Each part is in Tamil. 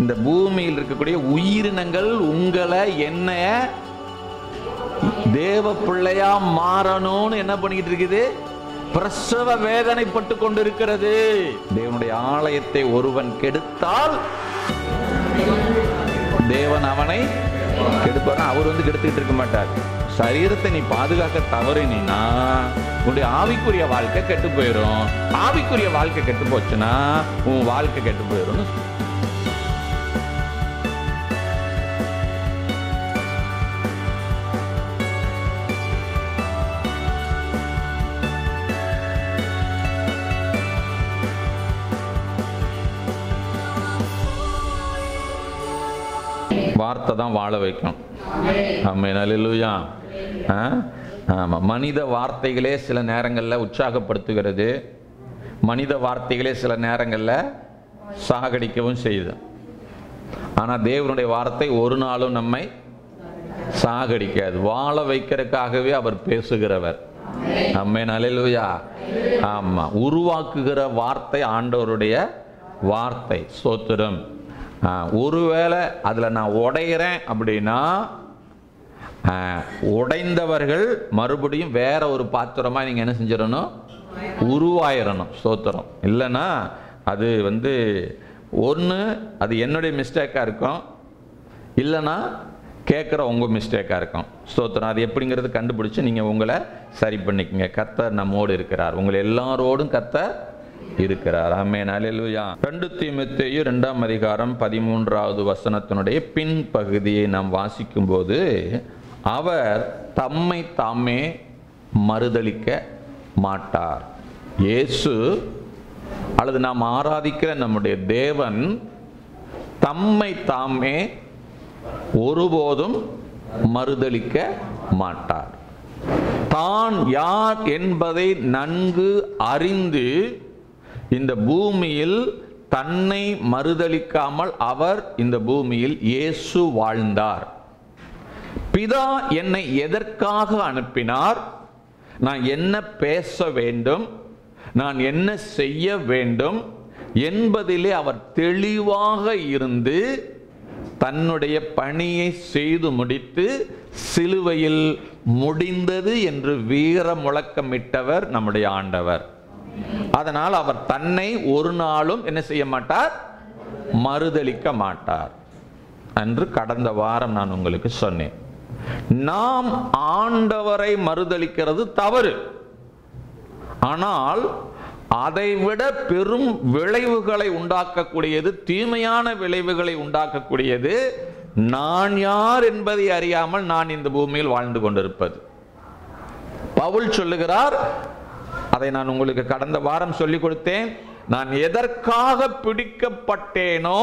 இந்த பூமியில் இருக்கக்கூடிய உயிரினங்கள் உங்களை என்ன தேவ பிள்ளையா மாறணும்னு என்ன பண்ணிட்டு இருக்குது? பிரசவ வேதனைப்பட்டு கொண்டிருக்கிறது. தேவனுடைய ஆலயத்தை ஒருவன் கெடுத்தால் தேவன் அவனை கெடுப்பார். அவர் வந்து கெடுத்துக்கிட்டு இருக்க மாட்டார். சரீரத்தை நீ பாதுகாக்க தவறினா உன்னுடைய ஆவிக்குரிய வாழ்க்கை கெட்டு போயிடும் ஆவிக்குரிய வாழ்க்கை கெட்டு போச்சுன்னா உன் வாழ்க்கை கெட்டு போயிடும் வார்த்தை தான் வாழ வைக்கும் ஆமென் ஆமாம் மனித வார்த்தைகளே சில நேரங்களில் உற்சாகப்படுத்துகிறது. மனித வார்த்தைகளே சில நேரங்களில் சாகடிக்கவும் செய்யுது. ஆனால் தேவனுடைய வார்த்தை ஒரு நாளும் நம்மை சாகடிக்காது. வாழ வைக்கிறதுக்காகவே அவர் பேசுகிறவர். நம்மை அலையிலுயா ஆமா உருவாக்குகிற வார்த்தை ஆண்டவருடைய வார்த்தை. சோத்திரம் ஒருவேளை அதில் நான் உடையிறேன் அப்படின்னா உடைந்தவர்கள் மறுபடியும் வேற ஒரு பாத்திரமாக நீங்கள் என்ன செஞ்சிடணும்? உருவாயிரணும் ஸ்தோத்திரம். இல்லைன்னா அது வந்து ஒன்று அது என்னுடைய மிஸ்டேக்காக இருக்கும். இல்லைன்னா கேட்குற உங்கள் மிஸ்டேக்காக இருக்கும். ஸ்தோத்திரம். அது எப்படிங்கிறது கண்டுபிடிச்சி நீங்கள் உங்களை சரி பண்ணிக்கங்க. கர்த்தர் நம்மோடு இருக்கிறார். உங்களை எல்லாரோடும் கர்த்தர் இருக்கிறார். ஆமென். அல்லேலூயா ரெண்டு தீமத்தையும் ரெண்டாம் அதிகாரம் பதிமூன்றாவது வசனத்தினுடைய பின் பகுதியை நாம் வாசிக்கும்போது அவர் தம்மை தாமே மறுதலிக்க மாட்டார். இயேசு அல்லது நாம் ஆராதிக்கிற நம்முடைய தேவன் தம்மை தாமே ஒருபோதும் மறுதலிக்க மாட்டார். தான் யார் என்பதை நன்கு அறிந்து இந்த பூமியில் தன்னை மறுதலிக்காமல் அவர் இந்த பூமியில் இயேசு வாழ்ந்தார். பிதா என்னை எதற்காக அனுப்பினார்? நான் என்ன பேச வேண்டும்? நான் என்ன செய்ய வேண்டும்? என்பதிலே அவர் தெளிவாக இருந்து தன்னுடைய பணியை செய்து முடித்து சிலுவையில் முடிந்தது என்று வீர முழக்கமிட்டவர் நம்முடைய ஆண்டவர். அதனால் அவர் தன்னை ஒரு நாளும் என்ன செய்ய மாட்டார்? மறுதலிக்க மாட்டார். என்று கடந்த வாரம் நான் உங்களுக்கு சொன்னேன். நாம் ஆண்டவரை மறுதலிக்கிறது தவறு. ஆனால் அதைவிட பெரும் விளைவுகளை உண்டாக்கக்கூடியது தீமையான விளைவுகளை உண்டாக்கக்கூடியது நான் யார் என்பதை அறியாமல் நான் இந்த பூமியில் வாழ்ந்து கொண்டிருப்பது. பவுல் சொல்லுகிறார் அதை நான் உங்களுக்கு கடந்த வாரம் சொல்லிக் கொடுத்தேன். நான் எதற்காக பிடிக்கப்பட்டேனோ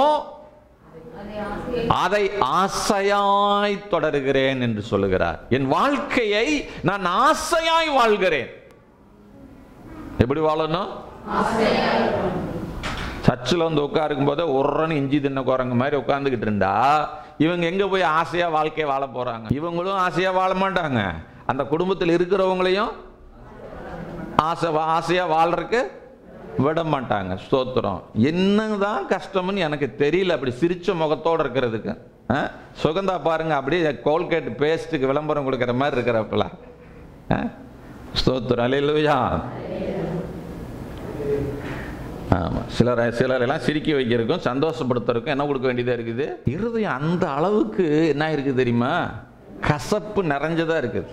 அதை ஆசையாய் தொடர்கிறேன் என்று சொல்லுகிறார். என் வாழ்க்கையை நான் ஆசையாய் வாழ்கிறேன். எப்படி வாழணும்? சர்ச்சில் வந்து உட்காருக்கும் போதே ஒருன்னு இஞ்சி தின்ன குரங்கு மாதிரி உட்காந்துக்கிட்டு இருந்தா இவங்க எங்க போய் ஆசையா வாழ்க்கையை வாழ போறாங்க? இவங்களும் ஆசையா வாழ மாட்டாங்க. அந்த குடும்பத்தில் இருக்கிறவங்களையும் ஆசை ஆசையாக வாழ்றதுக்கு விட மாட்டாங்க ஸ்தோத்திரம். என்னதான் கஷ்டம்னு எனக்கு தெரியல. அப்படி சிரிச்ச முகத்தோடு இருக்கிறதுக்கு. ஆ? சுகந்தா பாருங்கள் அப்படியே கோல்கேட் பேஸ்ட்டுக்கு விளம்பரம் கொடுக்குற மாதிரி இருக்கிறப்பல. ஆ? ஸ்தோத்திரம். அலையிலுயா ஆமாம் சிலர் சிலரெல்லாம் சிரிக்க வைக்கிறதுக்கும் சந்தோஷப்படுத்துறதுக்கும் என்ன கொடுக்க வேண்டியதாக இருக்குது? இருதயம் அந்த அளவுக்கு என்ன இருக்குது தெரியுமா? கசப்பு நிறைஞ்சதாக இருக்குது.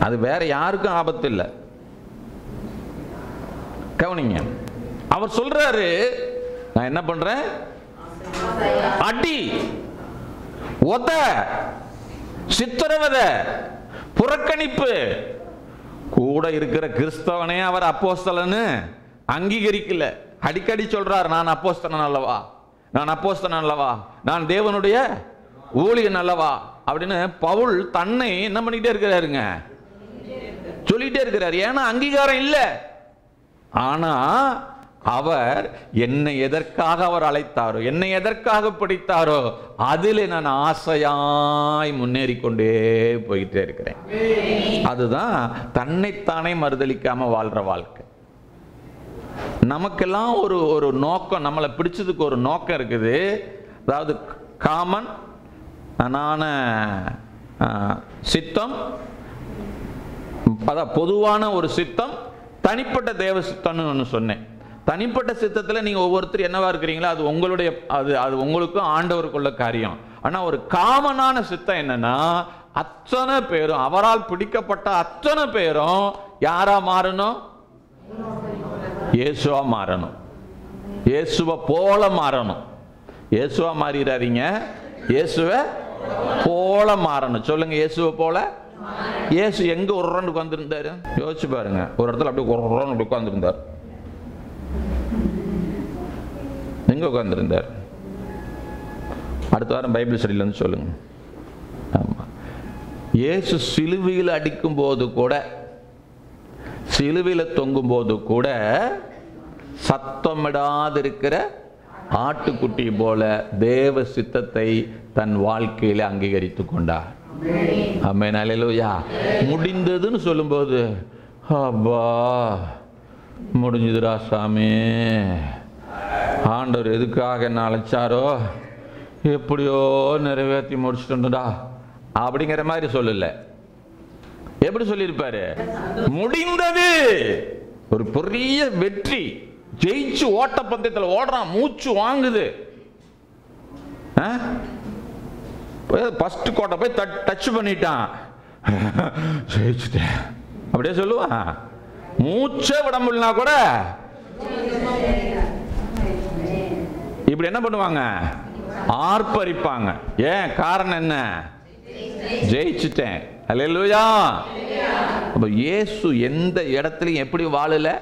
அது வேற யாருக்கும் ஆபத்து இல்லை. கவனிங்க. அவர் சொல்றாரு நான் என்ன பண்றேன்? அடி. ஒத. சித்திரவதை. புறக்கணிப்பு. கூட இருக்கிற கிறிஸ்தவனே அவர் அப்போஸ்தலன்னு அங்கீகரிக்கல. அடிக்கடி சொல்றார் நான் அப்போஸ்தலன் அல்லவா? நான் அப்போஸ்தலன் அல்லவா? நான் தேவனுடைய ஊழியன் அல்லவா? அப்படின்னு பவுல் தன்னை என்ன பண்ணிக்கிட்டே இருக்கிறாருங்க. சொல்லிட்டே இருக்கிறார். ஏன்னா அங்கீகாரம் இல்லை. ஆனா அவர் என்னை எதற்காக அவர் அழைத்தாரோ என்னை எதற்காக பிடித்தாரோ அதில் நான் ஆசையாய் முன்னேறி கொண்டே போயிட்டே இருக்கிறேன். அதுதான் தன்னைத்தானே மறுதளிக்காம வாழ்ற வாழ்க்கை. நமக்கெல்லாம் ஒரு ஒரு நோக்கம் நம்மளை பிடிச்சதுக்கு ஒரு நோக்கம் இருக்குது. அதாவது காமன் நான சித்தம் அதான் பொதுவான ஒரு சித்தம் தனிப்பட்ட தேவ சித்தம்னு ஒன்று சொன்னேன். தனிப்பட்ட சித்தத்தில் நீங்கள் ஒவ்வொருத்தர் என்னவா இருக்கிறீங்களோ அது உங்களுடைய அது அது உங்களுக்கும் ஆண்டவருக்குள்ள காரியம். ஆனால் ஒரு காமனான சித்தம் என்னன்னா அத்தனை பேரும் அவரால் பிடிக்கப்பட்ட அத்தனை பேரும் யாரா மாறணும்? இயேசுவா மாறணும். இயேசுவை போல மாறணும். இயேசுவா மாறிடாதீங்க. இயேசுவை போல மாறணும். சொல்லுங்க இயேசுவை போல. இயேசு எங்க ஒரு ரன் உட்காந்துருந்தாரு யோசிச்சு பாருங்க. ஒரு இடத்துல அப்படியே ஒரு ரன் அப்படி உட்காந்துருந்தார் எங்க உட்காந்துருந்தார் அடுத்த வாரம் பைபிள் ஸ்டடியிலேருந்து சொல்லுங்க. ஆமா. இயேசு சிலுவையில் அடிக்கும் போது கூட சிலுவையில் தொங்கும் போது கூட சத்தமிடாதிருக்கிற ஆட்டுக்குட்டி போல தேவ சித்தத்தை தன் வாழ்க்கையில அங்கீகரித்து கொண்டார். ஆமென் அல்லேலூயா முடிந்ததுன்னு சொல்லும்போது அப்பா முடிஞ்சுதுடா சாமி. ஆண்டவர் எதுக்காக என்ன அழைச்சாரோ எப்படியோ நிறைவேற்றி முடிச்சிட்டுடா அப்படிங்கிற மாதிரி சொல்லல. எப்படி சொல்லியிருப்பாரு? முடிந்தது. ஒரு பெரிய வெற்றி. ஜெயிச்சு ஓட்ட பந்தயத்தில் ஓடுறான் மூச்சு வாங்குது. ஃபர்ஸ்ட் கோட்டை போய் டச் பண்ணிட்டான். ஜெயிச்சுட்டேன். அப்படியே சொல்லுவான் மூச்சே விட முடியலனா கூட இப்படி என்ன பண்ணுவாங்க? ஆர்ப்பரிப்பாங்க. ஏன்? காரணம் என்ன? ஜெயிச்சுட்டேன். அல்லேலூயா அப்போ இயேசு எந்த இடத்துலையும் எப்படி வாழலை.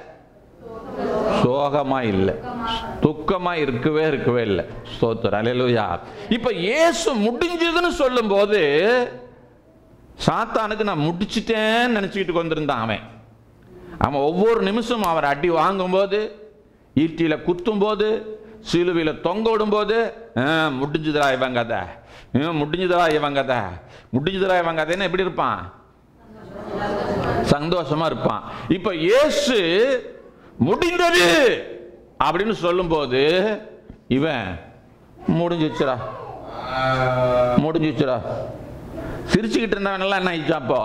சோகமா இல்லை. துக்கமா இருக்கவே இருக்கவே இல்லை. ஸ்தோத்திரம். அலையலுயா இப்ப இயேசு முடிஞ்சதுன்னு சொல்லும்போது சாத்தானுக்கு நான் முடிச்சிட்டேன்னு நினச்சிக்கிட்டு வந்திருந்தான் அவன். அவன் ஒவ்வொரு நிமிஷமும் அவர் அடி வாங்கும்போது ஈட்டியில குத்தும் போது தொங்க விடும்போது "ஆ, இவன் கதை. ஆ, இவன் கதை. முடிஞ்சுதுடா இவன் கதைன்னு எப்படி இருப்பான்? சந்தோஷமா இருப்பான். இப்போ இயேசு முடிந்தது அப்படின்னு சொல்லும்போது இவன் முடிஞ்சிச்சுடா முடிஞ்சிச்சுடா சிரிச்சுக்கிட்டு இருந்தவனெல்லாம் என்ன ஆயிடுச்சான் அப்போ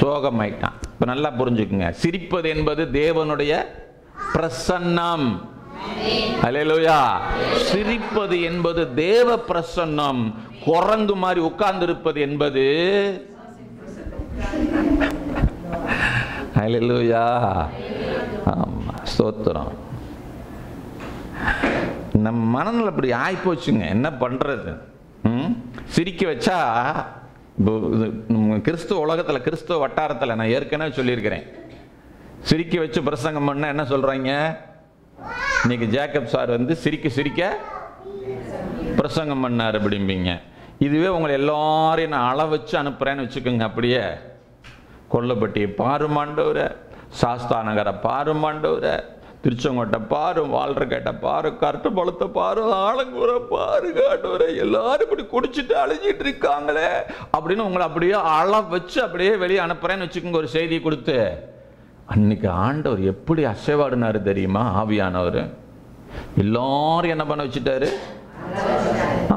சோகமாயிட்டான். இப்போ நல்லா புரிஞ்சுக்குங்க. சிரிப்பது என்பது தேவனுடைய பிரசன்னம். அலையலோயா சிரிப்பது என்பது தேவ பிரசன்னம். குரங்கு மாதிரி உட்கார்ந்திருப்பது என்பது ஹலெலுயா ஆமாம் ஸ்தோத்திரம். நம்ம மனநில் அப்படி ஆயிப்போச்சுங்க. என்ன பண்ணுறது ம்? சிரிக்க வச்சா இது கிறிஸ்துவ உலகத்தில் கிறிஸ்துவ வட்டாரத்தில் நான் ஏற்கனவே சொல்லியிருக்கிறேன். சிரிக்க வச்சு பிரசங்கம் பண்ண என்ன சொல்கிறாங்க இன்னைக்கு ஜேக்கப் சார் வந்து சிரிக்க சிரிக்க பிரசங்கம் பண்ணார் அப்படிம்பிங்க. இதுவே உங்களை எல்லாரையும் நான் அள வச்சு அனுப்புகிறேன்னு வச்சுக்கோங்க அப்படியே. கொல்லப்பட்டி பாருமாண்டவரை சாஸ்தா நகர பாருமாண்டவரை திருச்செங்கோட்டை பாரு வாழ்றக்கேட்ட பாரு கருட்டு பழத்தை பாரு ஆலங்கூரை பாரு காட்டவரை எல்லாரும் இப்படி குடிச்சிட்டு அழிஞ்சிட்டு இருக்காங்களே அப்படின்னு உங்களை அப்படியே அள வச்சு அப்படியே வெளியே அனுப்புறேன்னு வச்சுக்கோங்க ஒரு செய்தி கொடுத்து. அன்னைக்கு ஆண்டவர் எப்படி அசைவாடினாரு தெரியுமா ஆவியானவர்? எல்லாரும் என்ன பண்ண வச்சுட்டாரு?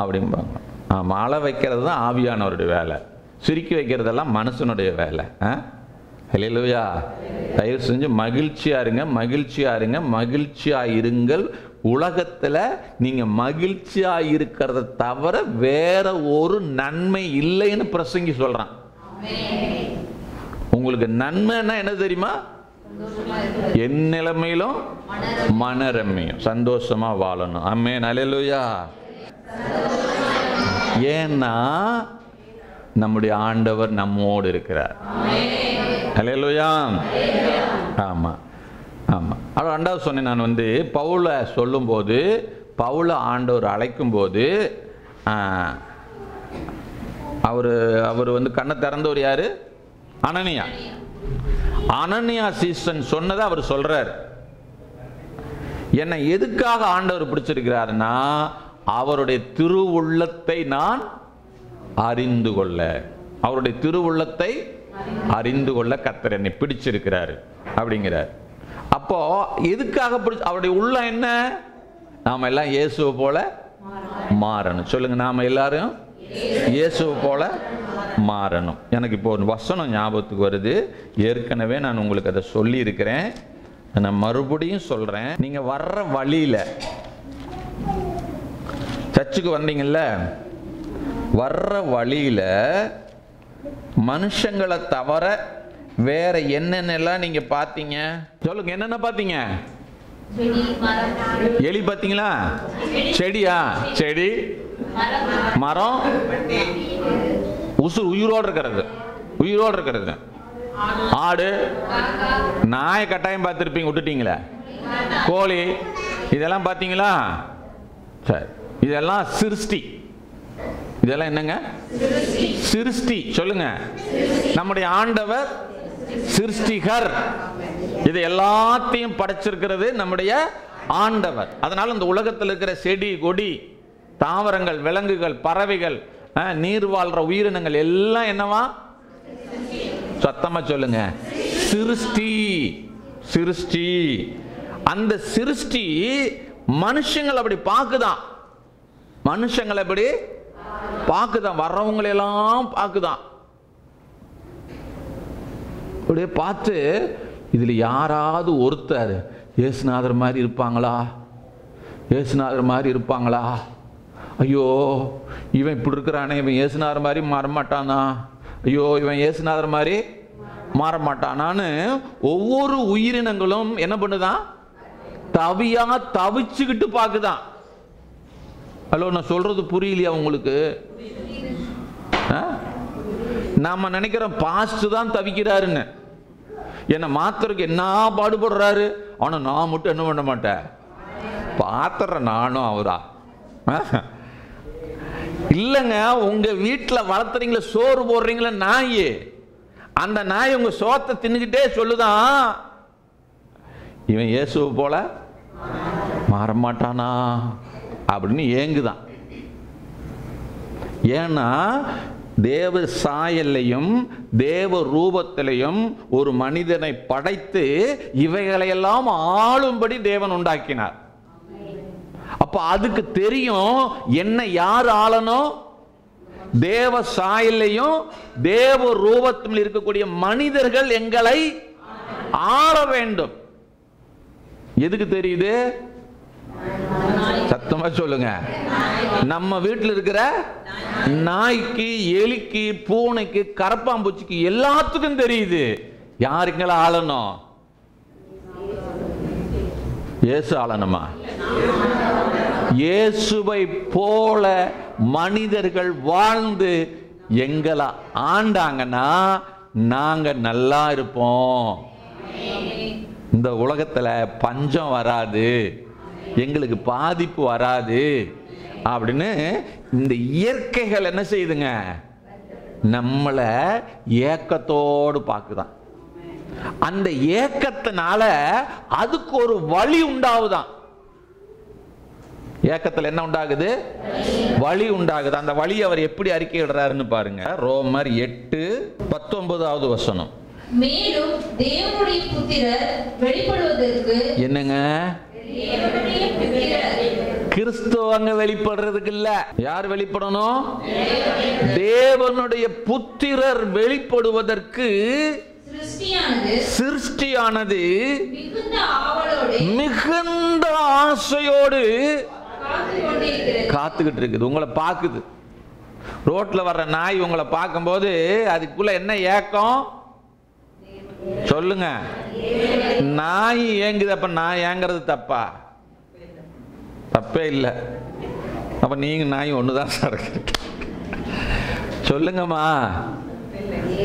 அப்படிம்பாங்க. ஆமா அழ வைக்கிறது தான் ஆவியானவருடைய வேலை. சுருக்கி வைக்கிறதெல்லாம் மனசனுடைய வேலை ஆ? தயவு செஞ்சு மகிழ்ச்சியா இருங்க மகிழ்ச்சியா இருங்க மகிழ்ச்சியா இருங்கள். உலகத்தில் நீங்கள் மகிழ்ச்சியா இருக்கிறத தவிர வேற ஒரு நன்மை இல்லைன்னு பிரசங்கி சொல்கிறான் உங்களுக்கு நன்மைன்னா என்ன தெரியுமா? என் நிலைமையிலும் மனரம்மையும். சந்தோஷமா வாழணும். அம்மே நலையலுயா ஏன்னா நம்முடைய ஆண்டவர் நம்மோடு இருக்கிறார். ஹalleluya ஆமாம் ஆமாம் ஆனால் ரெண்டாவது சொன்னேன் நான் வந்து பவுலை சொல்லும்போது பவுலை ஆண்டவர் அழைக்கும்போது அவர் அவர் வந்து கண்ணை திறந்தவர் யார்? அனனியா. அனன்யா சீசன் சொன்னதை அவர் சொல்கிறார் என்னை எதுக்காக ஆண்டவர் பிடிச்சிருக்கிறாருன்னா அவருடைய திருவுள்ளத்தை நான் அறிந்து கொள்ள. அவருடைய திருவுள்ளத்தை அறிந்து கொள்ள கத்தர் என்னை பிடிச்சிருக்கிறாரு அப்படிங்கிறார். அப்போ எதுக்காக பிடிச்ச அவருடைய உள்ளம் என்ன? நாம எல்லாம் இயேசுவை போல மாறணும். சொல்லுங்க நாம எல்லாரும் இயேசுவை போல மாறணும். எனக்கு இப்போ ஒரு வசனம் ஞாபகத்துக்கு வருது. ஏற்கனவே நான் உங்களுக்கு அதை சொல்லி இருக்கிறேன் நான் மறுபடியும் சொல்றேன். நீங்க வர்ற வழியில சர்ச்சுக்கு வந்தீங்கல்ல? வர்ற வழியில் மனுஷங்களை தவிர வேற என்னென்னலாம் நீங்க பார்த்தீங்க? சொல்லுங்க என்னென்ன பார்த்தீங்க? எலி பார்த்தீங்களா? செடியா? செடி. மரம். உசு உயிரோடு இருக்கிறது. உயிரோடு இருக்கிறது. ஆடு. நாயை கட்டாயம் பார்த்துருப்பீங்க விட்டுட்டீங்களே. கோழி. இதெல்லாம் பார்த்தீங்களா? சரி. இதெல்லாம் சிருஷ்டி. இதெல்லாம் என்னங்க? சிருஷ்டி. சொல்லுங்க. நம்முடைய ஆண்டவர் சிருஷ்டிகர். இது எல்லாத்தையும் படைச்சிருக்கிறது நம்முடைய ஆண்டவர். அதனால இந்த உலகத்தில் இருக்கிற செடி கொடி தாவரங்கள் விலங்குகள் பறவைகள் நீர் வாழ்ற உயிரினங்கள் எல்லாம் என்னவா? சத்தமா சொல்லுங்க. சிருஷ்டி. சிருஷ்டி. அந்த சிருஷ்டி மனுஷங்களை அப்படி பார்க்குதான். மனுஷங்களை அப்படி பார்க்குதான் வர்றவங்களெல்லாம் பார்க்குதான். அப்படியே பார்த்து இதில் யாராவது ஒருத்தர் இயேசுநாதர் மாதிரி இருப்பாங்களா? இயேசுநாதர் மாதிரி இருப்பாங்களா? ஐயோ இவன் இப்படி இருக்கிறானே இவன் இயேசுநாதர் மாதிரி மாறமாட்டானா ஐயோ இவன் இயேசுநாதர் மாதிரி மாறமாட்டானான்னு ஒவ்வொரு உயிரினங்களும் என்ன பண்ணுதான்? தவியா தவிச்சுக்கிட்டு பார்க்குதான். ஹலோ நான் சொல்கிறது புரியலையா உங்களுக்கு? ஆ? நினைக்கிறோம் பாஸ்ட் தான் தவிக்கிறாருன்னு. என்னை மாத்துறதுக்கு என்ன பாடுபடுறாரு? ஆனால் நான் மட்டும் என்ன பண்ண மாட்டேன். பார்த்துறேன் நானும் அவரா. இல்லைங்க உங்கள் வீட்டில் வளர்த்துறீங்களே சோறு போடுறீங்களே நாய். அந்த நாய் உங்கள் சோத்தை தின்னுக்கிட்டே சொல்லுதான் இவன் இயேசுவை போல மாற மாட்டானா? அப்படின்னு ஏங்குதான். ஏன்னா தேவ சாயல்லையும் தேவ ரூபத்திலையும் ஒரு மனிதனை படைத்து இவைகளையெல்லாம் ஆளும்படி தேவன் உண்டாக்கினார். அப்ப அதுக்கு தெரியும் என்ன யார் ஆளணும்? தேவ சாயல்லையும் தேவ ரூபத்தில் இருக்கக்கூடிய மனிதர்கள் எங்களை ஆள வேண்டும். எதுக்கு தெரியுது? சத்தமா சொல்லுங்க. நம்ம வீட்டில் இருக்கிற நாய்க்கு எலிக்கு பூனைக்கு கரப்பாம்பூச்சிக்கு எல்லாத்துக்கும் தெரியுது. யாருங்களா ஆளணும்? இயேசு ஆளணுமா? இயேசுவை போல மனிதர்கள் வாழ்ந்து எங்களை ஆண்டாங்கன்னா நாங்க நல்லா இருப்போம். இந்த உலகத்துல பஞ்சம் வராது. எங்களுக்கு பாதிப்பு வராது அப்படின்னு இந்த இயற்கைகள் என்ன செய்யுதுங்க? நம்மளை ஏக்கத்தோடு பார்க்குதான். அந்த ஏக்கத்தினால அதுக்கு ஒரு வழி உண்டாகுதான். ஏக்கத்தில் என்ன உண்டாகுது? வழி உண்டாகுது. அந்த வழி அவர் எப்படி அறிக்கை விடுறாருன்னு பாருங்க. ரோமர் எட்டு பத்தொன்பதாவது வசனம். மேலும் தேவனுடைய புத்திரர் வெளிப்படுவதற்கு என்னங்க? கிறிஸ்துவங்க வெளிப்படுறதுக்கு இல்ல யார் வெளிப்படணும்? தேவனுடைய புத்திரர் வெளிப்படுவதற்கு சிருஷ்டியானது மிகுந்த ஆசையோடு காத்துக்கிட்டு இருக்குது உங்களை பார்க்குது. ரோட்ல வர்ற நாய் உங்களை பார்க்கும்போது அதுக்குள்ள என்ன ஏக்கம்? சொல்லுங்க. நாய் ஏங்குது அப்ப நான் ஏங்குறது தப்பா? தப்பே இல்லை. அப்ப நீங்க நாய் ஒண்ணுதான் சார் சொல்லுங்கம்மா.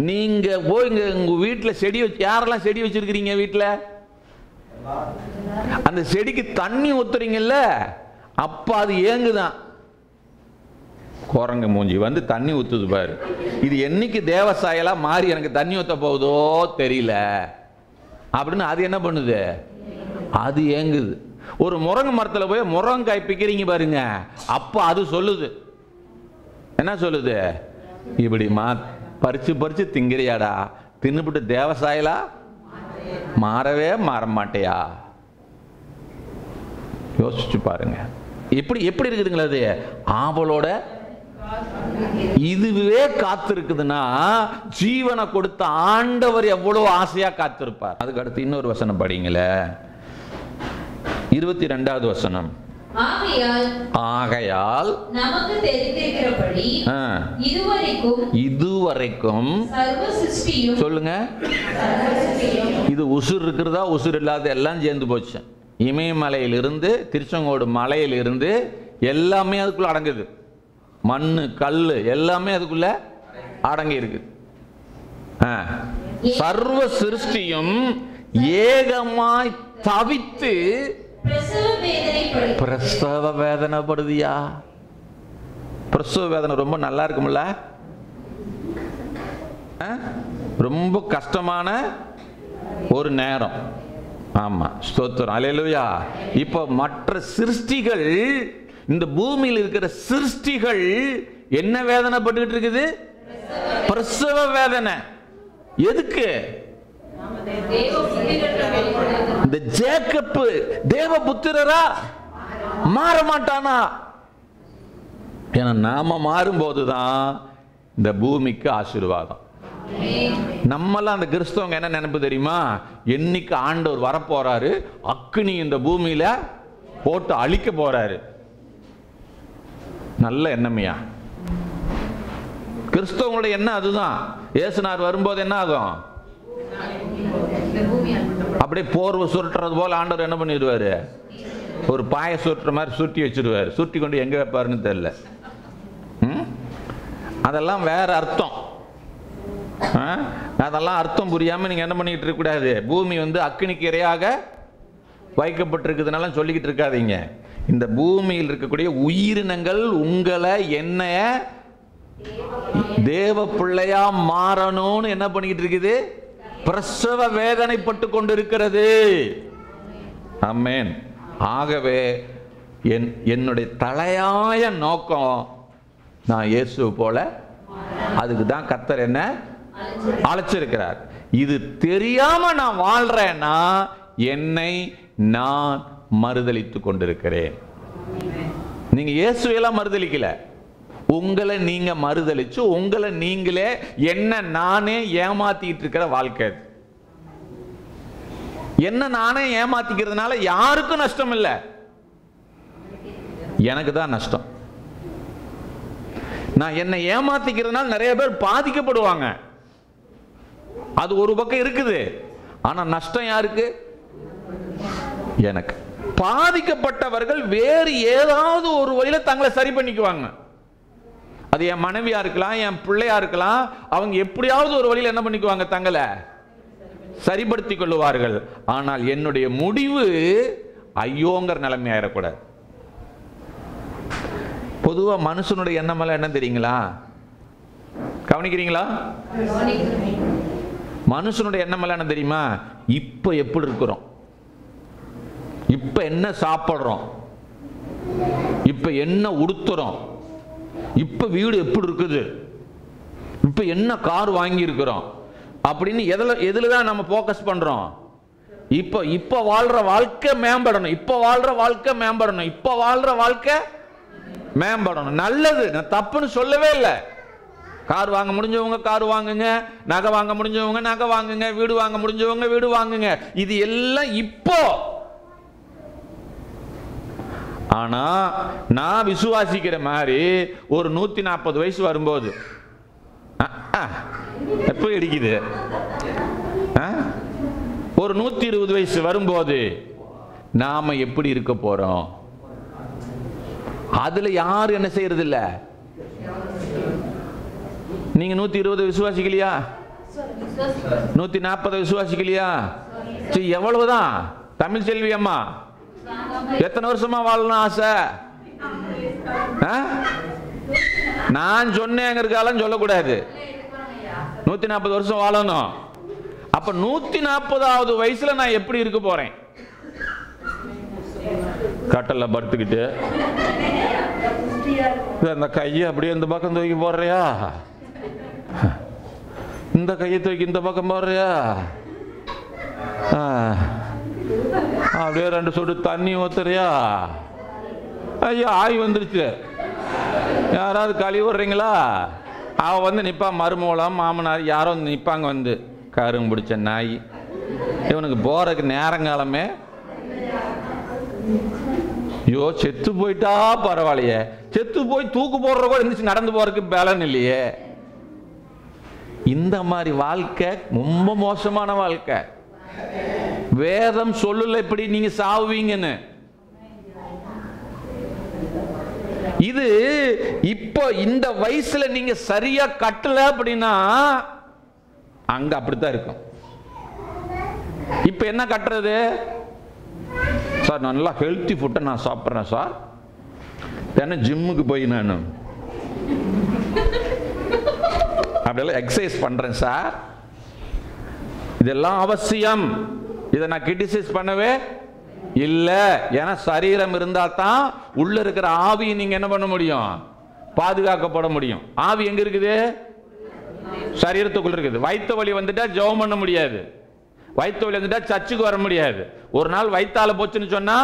நீங்க போய் இங்க உங்க வீட்டில் செடி வச்சு யாரெல்லாம் செடி வச்சிருக்கிறீங்க வீட்டில் அந்த செடிக்கு தண்ணி ஊத்துறீங்கல்ல அப்ப அது ஏங்குதான். குரங்கு மூஞ்சி. வந்து தண்ணி ஊற்றுது பாரு. இது என்னைக்கு தேவசாயலா மாறி எனக்கு தண்ணி ஊற்ற போகுதோ தெரியல. அப்படின்னு அது என்ன பண்ணுது? அது ஏங்குது. ஒரு முருங்கை மரத்தில் போய் முருங்கைக்காய் பிக்கிறீங்க பாருங்க. அப்போ அது சொல்லுது. என்ன சொல்லுது? இப்படி மா பறிச்சு பறிச்சு திங்கிறியாடா? தின்னுபிட்டு தேவசாயலா மாறவே மாற மாட்டையா? யோசிச்சு பாருங்க. எப்படி எப்படி இருக்குதுங்களா அது? ஆவலோட இதுவே காத்திருக்குதுன்னா ஜீவனை கொடுத்த ஆண்டவர் எவ்வளவு ஆசையா காத்திருப்பார். அதுக்கு அடுத்து இன்னொரு வசனம் படிங்களே. இருபத்தி ரெண்டாவது வசனம். ஆகையால் நமக்கு தெரிந்திருக்கிறபடி இதுவரைக்கும் சொல்லுங்க. இது உசுர் இருக்கிறதா உசுர் இல்லாத எல்லாம் சேர்ந்து போச்சு. இமயமலையிலிருந்து திருச்செங்கோடு மலையிலிருந்து எல்லாமே அதுக்குள்ள அடங்குது. மண்ணு கல் எல்லாமே அதுக்குள்ள அடங்கி இருக்கு. சர்வ சிருஷ்டியும் ஏகமாய் தவித்து பிரசவ வேதனைப்படுதியா பிரசவ வேதனை ரொம்ப நல்லா இருக்கும்ல? ரொம்ப கஷ்டமான ஒரு நேரம். ஆமா ஸ்தோத்திரம். அலையலுயா இப்போ மற்ற சிருஷ்டிகள் இந்த பூமியில் இருக்கிற சிருஷ்டிகள் என்ன வேதனைப்பட்டுக்கிட்டு இருக்குது? பிரசவ வேதனை. எதுக்கு? இந்த ஜேக்கப்பு தேவ புத்திரரா மாற மாட்டானா? ஏன்னா நாம மாறும்போது தான் இந்த பூமிக்கு ஆசீர்வாதம். நம்மெல்லாம் அந்த கிறிஸ்தவங்க என்ன நினைப்பு தெரியுமா? என்னைக்கு ஆண்டவர் வரப்போறாரு அக்னி இந்த பூமியில போட்டு அழிக்க போறாரு. நல்ல எண்ணமையா? கிறிஸ்தவங்களுடைய எண்ணம் அதுதான். ஏசுனார் வரும்போது என்ன ஆகும்? அப்படியே போர்வை சுருட்டுறது போல ஆண்டவர் என்ன பண்ணிடுவாரு? ஒரு பாய சுருட்டுற மாதிரி சுருட்டி வச்சிருவாரு சுருட்டி கொண்டு எங்க வைப்பாருன்னு தெரியல. ம்? அதெல்லாம் வேற அர்த்தம். அதெல்லாம் அர்த்தம் புரியாம நீங்க என்ன பண்ணிட்டு இருக்க கூடாது? பூமி வந்து அக்னிக்கு இரையாக வைக்கப்பட்டிருக்குதுனால சொல்லிக்கிட்டு இருக்காதீங்க. இந்த பூமியில் இருக்கக்கூடிய உயிரினங்கள் உங்களை என்ன தேவ பிள்ளையா மாறணும்னு என்ன பண்ணிக்கிட்டு இருக்குது? பிரசவ வேதனைப்பட்டு கொண்டு இருக்கிறது அம்மேன் ஆகவே என் என்னுடைய தலையாய நோக்கம் நான் இயேசு போல அதுக்கு தான் கத்தர் என்ன அழைச்சிருக்கிறார். இது தெரியாம நான் வாழ்றேன்னா என்னை நான் மறுதளித்து கொண்டிருக்கிறேன். நீங்க இயேசுவெல்லாம் மறுதலிக்கல. உங்களை நீங்க மறுதளிச்சு உங்களை நீங்களே என்ன நானே ஏமாத்திட்டு இருக்கிற வாழ்க்கை என்ன நானே ஏமாத்திக்கிறதுனால யாருக்கும் நஷ்டம் இல்லை. எனக்கு தான் நஷ்டம். நான் என்னை ஏமாத்திக்கிறதுனால நிறைய பேர் பாதிக்கப்படுவாங்க. அது ஒரு பக்கம் இருக்குது. ஆனா நஷ்டம் யாருக்கு? எனக்கு. பாதிக்கப்பட்டவர்கள் வேறு ஏதாவது ஒரு வழியில தங்களை சரி பண்ணிக்குவாங்க. அது என் மனைவியா இருக்கலாம் என் பிள்ளையா இருக்கலாம் அவங்க எப்படியாவது ஒரு வழியில் என்ன பண்ணிக்குவாங்க தங்களை? சரிப்படுத்திக் கொள்ளுவார்கள். ஆனால் என்னுடைய முடிவு ஐயோங்கிற நிலைமை ஆயிடக்கூடாது. பொதுவா மனுஷனுடைய எண்ணம் எல்லாம் என்ன தெரியுங்களா? கவனிக்கிறீங்களா? மனுஷனுடைய எண்ணம் எல்லாம் என்ன தெரியுமா? இப்ப எப்படி இருக்கிறோம்? இப்ப என்ன சாப்பிட்றோம்? இப்ப என்ன உடுத்துறோம்? இப்ப வீடு எப்படி இருக்குது? இப்ப என்ன கார் வாங்கி இருக்கிறோம் அப்படின்னு எதுல எதில் தான் நம்ம ஃபோக்கஸ் பண்றோம்? இப்போ இப்போ வாழ்ற வாழ்க்கை மேம்படணும். இப்போ வாழ்ற வாழ்க்கை மேம்படணும். இப்போ வாழ்ற வாழ்க்கை மேம்படணும். நல்லது. நான் தப்புன்னு சொல்லவே இல்லை. கார் வாங்க முடிஞ்சவங்க கார் வாங்குங்க. நகை வாங்க முடிஞ்சவங்க நகை வாங்குங்க. வீடு வாங்க முடிஞ்சவங்க வீடு வாங்குங்க. இது எல்லாம் இப்போ. ஆனால் நான் விசுவாசிக்கிற மாதிரி ஒரு நூற்றி நாற்பது வயசு வரும்போது எப்போ இடிக்குது? ஒரு நூற்றி இருபது வயசு வரும்போது நாம் எப்படி இருக்க போகிறோம் அதில் யாரும் என்ன செய்யறது இல்லை நீங்கள் நூற்றி இருபது விசுவாசிக்கலையா? நூற்றி நாற்பது விசுவாசிக்கலையா? சரி எவ்வளவுதான்? தமிழ் செல்வி அம்மா. எத்தனை வருஷமா வாழணும் ஆசை? ஆ? நான் எங்க இருக்காலும் சொல்லக்கூடாது. நூத்தி நாற்பது வருஷம் வாழணும். அப்ப நூத்தி நாற்பதாவது வயசுல நான் எப்படி இருக்க போறேன்? கட்டல படுத்துக்கிட்டு. இந்த அந்த கையை அப்படியே இந்த பக்கம் தூக்கி போடுறியா? இந்த கையை தூக்கி இந்த பக்கம் போடுறியா? ஆ, அப்படியே ரெண்டு சொட்டு தண்ணி ஊத்துறியா? ஐயா ஆய் வந்துருச்சு. யாராவது கழுவி விடுறீங்களா? அவள் வந்து நிற்பா மருமூலம் மாமனார் யாரோ வந்து நிற்பாங்க வந்து. கரும்பு பிடிச்ச நாய். இவனுக்கு போறதுக்கு நேரங்காலமே. ஐயோ செத்து போயிட்டா பரவாயில்லையே. செத்து போய் தூக்கு போடுற கூட இருந்துச்சு நடந்து போறதுக்கு பலன் இல்லையே. இந்த மாதிரி வாழ்க்கை ரொம்ப மோசமான வாழ்க்கை. வேதம் சொல்லல இப்படி நீங்க சாவுவீங்கன்னு. இது இப்போ இந்த வயசுல நீங்க சரியா கட்டல அப்படின்னா அங்க அப்படித்தான் இருக்கும். இப்ப என்ன கட்டுறது? சார் நல்லா ஹெல்த்தி ஃபுட்டை நான் சாப்பிட்றேன் சார். ஏன்னா ஜிம்முக்கு போய் நான். அப்படியெல்லாம் எக்ஸசைஸ் பண்றேன் சார். இதெல்லாம் அவசியம். இதை நான் கிரிட்டிசைஸ் பண்ணவே இல்லை. ஏன்னா சரீரம் இருந்தால் தான் உள்ள இருக்கிற ஆவியை நீங்க என்ன பண்ண முடியும்? பாதுகாக்கப்பட முடியும். ஆவி எங்க இருக்குது? சரீரத்துக்குள்ள இருக்குது. வயிற்று வலி வந்துட்டா ஜெபம் பண்ண முடியாது. வயிற்று வலி வந்துட்டா சர்ச்சுக்கு வர முடியாது. ஒரு நாள் வைத்தால போச்சுன்னு சொன்னா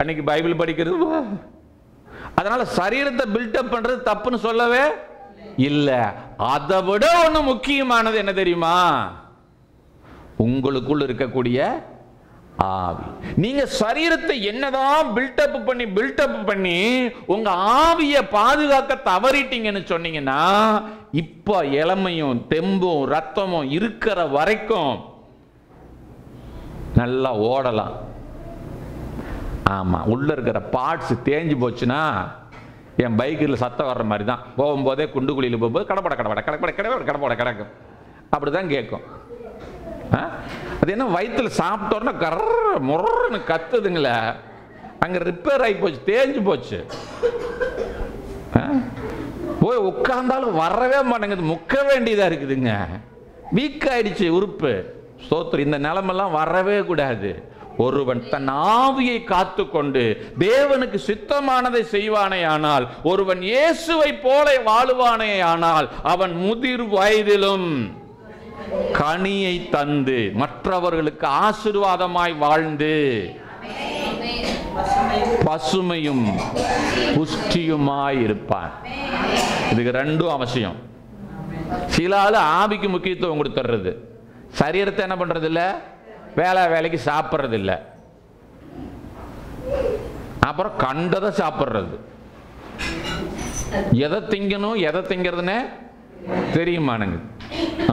அன்னைக்கு பைபிள் படிக்கிறது அதனால சரீரத்தை பில்டப் பண்றது தப்புன்னு சொல்லவே இல்லை. அதை விட ஒன்று முக்கியமானது என்ன தெரியுமா? உங்களுக்குள் இருக்கக்கூடிய ஆவி. நீங்க சரீரத்தை என்னதான் பில்டப் பண்ணி பில்டப் பண்ணி உங்க ஆவியை பாதுகாக்க தவறிட்டீங்கன்னு சொன்னீங்கன்னா இப்போ இளமையும் தெம்பும் ரத்தமும் இருக்கிற வரைக்கும் நல்லா ஓடலாம். ஆமா உள்ள இருக்கிற பார்ட்ஸ் தேஞ்சு போச்சுன்னா என் பைக்கில் சத்தம் வர்ற மாதிரி தான் போகும்போதே குண்டு குழியில் போகும்போது கடப்பட கடப்பட கடப்பட கடப்பட கடப்பட கிடக்கும். அப்படிதான் கேட்கும். அது என்ன வயிற்றுல சாப்பிட்டோன்னா கர்ற முறன்னு கத்துதுங்களே. அங்கே ரிப்பேர் ஆகி போச்சு தேஞ்சு போச்சு. ஆ? போய் உட்கார்ந்தாலும் வரவே மாட்டேங்குது முக்க வேண்டியதாக இருக்குதுங்க. வீக் ஆயிடுச்சு உறுப்பு. ஸ்தோத்திரம் இந்த நிலமெல்லாம் வரவே கூடாது. ஒருவன் தன் ஆவியை காத்துக்கொண்டு தேவனுக்கு சித்தமானதை செய்வானே ஆனால் ஒருவன் இயேசுவை போல வாழுவானே ஆனால் அவன் முதிர் வயதிலும் கனியை தந்து மற்றவர்களுக்கு ஆசீர்வாதமாய் வாழ்ந்து பசுமையும் புஷ்டியுமாய் இருப்பான் இதுக்கு ரெண்டும் அவசியம். சில ஆளு ஆவிக்கு முக்கியத்துவம் கொடுத்துறது சரீரத்தை என்ன பண்றது இல்ல வேலை வேலைக்கு சாப்பிட்றது இல்ல அப்புறம் கண்டதை சாப்பிட்றது. எதை திங்கணும் எதை திங்கிறதுன்னு தெரியுமானுங்க.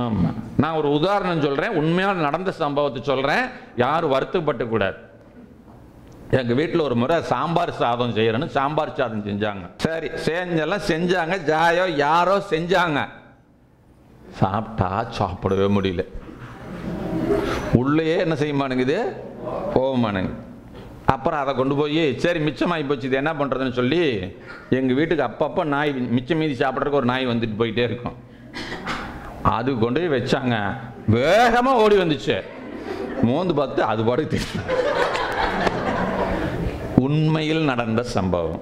ஆமாம் நான் ஒரு உதாரணம் சொல்கிறேன் உண்மையாக நடந்த சம்பவத்தை சொல்கிறேன் யாரும் வருத்தப்பட்டு கூடாது. வீட்டில் ஒரு முறை சாம்பார் சாதம் செய்கிறேன்னு சாம்பார் சாதம் செஞ்சாங்க. சரி செஞ்செல்லாம் செஞ்சாங்க. ஜாயோ யாரோ செஞ்சாங்க. சாப்பிட்டா சாப்பிடவே முடியல. உள்ளேயே என்ன செய்ய மாட்டேங்குது? போக மாட்டேங்குது. அப்புறம் அதை கொண்டு போய் சரி மிச்சமாகி போச்சு இது என்ன பண்ணுறதுன்னு சொல்லி எங்கள் வீட்டுக்கு அப்பப்போ நாய் மிச்சம் மீதி சாப்பிட்றதுக்கு ஒரு நாய் வந்துட்டு போயிட்டே இருக்கும். அது கொண்டு போய் வச்சாங்க. வேகமாக ஓடி வந்துச்சு. மோந்து பார்த்து அது பாடு தெரியும் உண்மையில் நடந்த சம்பவம்.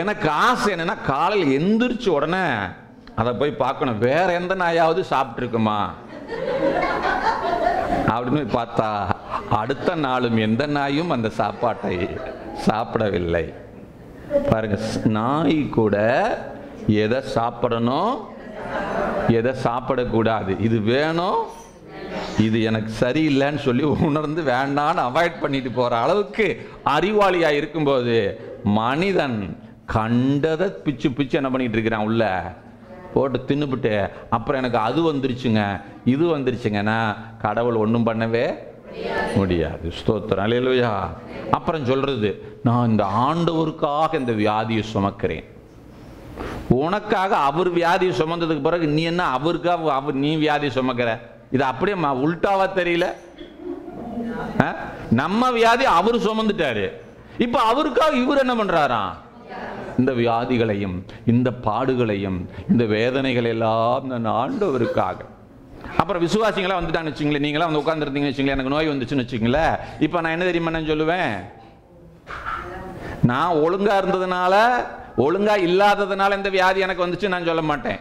எனக்கு ஆசை என்னன்னா காலையில் எந்திரிச்சு உடனே அதை போய் பார்க்கணும். வேற எந்த நாயாவது சாப்பிட்ருக்குமா அப்படின்னு பார்த்தா அடுத்த நாளும் எந்த நாயும் அந்த சாப்பாட்டை சாப்பிடவில்லை. பாருங்க நாய் கூட எதை சாப்பிடணும் எதை சாப்பிடக்கூடாது? இது வேணும் இது எனக்கு சரியில்லைன்னு சொல்லி உணர்ந்து வேண்டான்னு அவாய்ட் பண்ணிட்டு போற அளவுக்கு அறிவாளியா இருக்கும்போது மனிதன் கண்டதை பிச்சு பிச்சு என்ன பண்ணிட்டு இருக்கிறான் உள்ள? போட்டு தின்னுபிட்டு அப்புறம் எனக்கு அது வந்துருச்சுங்க இது வந்துருச்சுங்கன்னா கடவுள் ஒன்றும் பண்ணவே முடியாது. ஸ்தோத்திரம். அல்லேலூயா. அப்புறம் சொல்றது நான் இந்த ஆண்டவருக்காக இந்த வியாதியை சுமக்கிறேன். உனக்காக அவர் வியாதியை சுமந்ததுக்கு பிறகு நீ என்ன அவருக்காக அவர் நீ வியாதியை சுமக்கிற? இது அப்படியே ம- உல்டாவா தெரியல? ஆ? நம்ம வியாதி அவர் சுமந்துட்டாரு. இப்ப அவருக்காக இவர் என்ன பண்றாராம்? இந்த வியாதிகளையும் இந்த பாடுகளையும் இந்த வேதனைகள் எல்லாம் நான் ஆண்டவருக்காக அப்புறம் விசுவாசிங்களா வந்துட்டான்னு வச்சுங்களேன் நீங்களா வந்து உட்காந்துருந்தீங்கன்னு வச்சுங்களேன் எனக்கு நோய் வந்துச்சுன்னு வச்சுங்களேன் இப்போ நான் என்ன தெரியுமா நான் சொல்லுவேன்? நான் ஒழுங்கா இருந்ததுனால ஒழுங்கா இல்லாததுனால இந்த வியாதி எனக்கு வந்துச்சு நான் சொல்ல மாட்டேன்.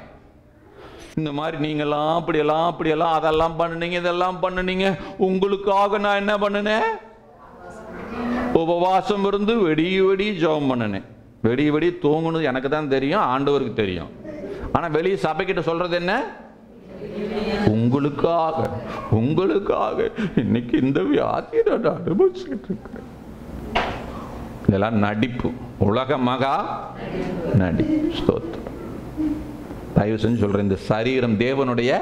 இந்த மாதிரி நீங்களாம் அப்படியெல்லாம் அப்படியெல்லாம் அதெல்லாம் பண்ணுனீங்க இதெல்லாம் பண்ணுனீங்க. உங்களுக்காக நான் என்ன பண்ணினேன்? உபவாசம் இருந்து வெடி வெடி ஜெபம் பண்ணினேன். வெடி வெடி தூங்கணும் எனக்கு தான் தெரியும் ஆண்டவருக்கு தெரியும். ஆனால் வெளியே சபைக்கிட்ட சொல்றது என்ன? உங்களுக்காக உங்களுக்காக இன்னைக்கு இந்த வியாதியை நான் அனுபவிச்சுக்கிட்டு இருக்கிறேன். இதெல்லாம் நடிப்பு. உலக மகா நடிப்பு ஸ்தோத்திரம். தயவு செஞ்சு சொல்றேன் இந்த சரீரம் தேவனுடைய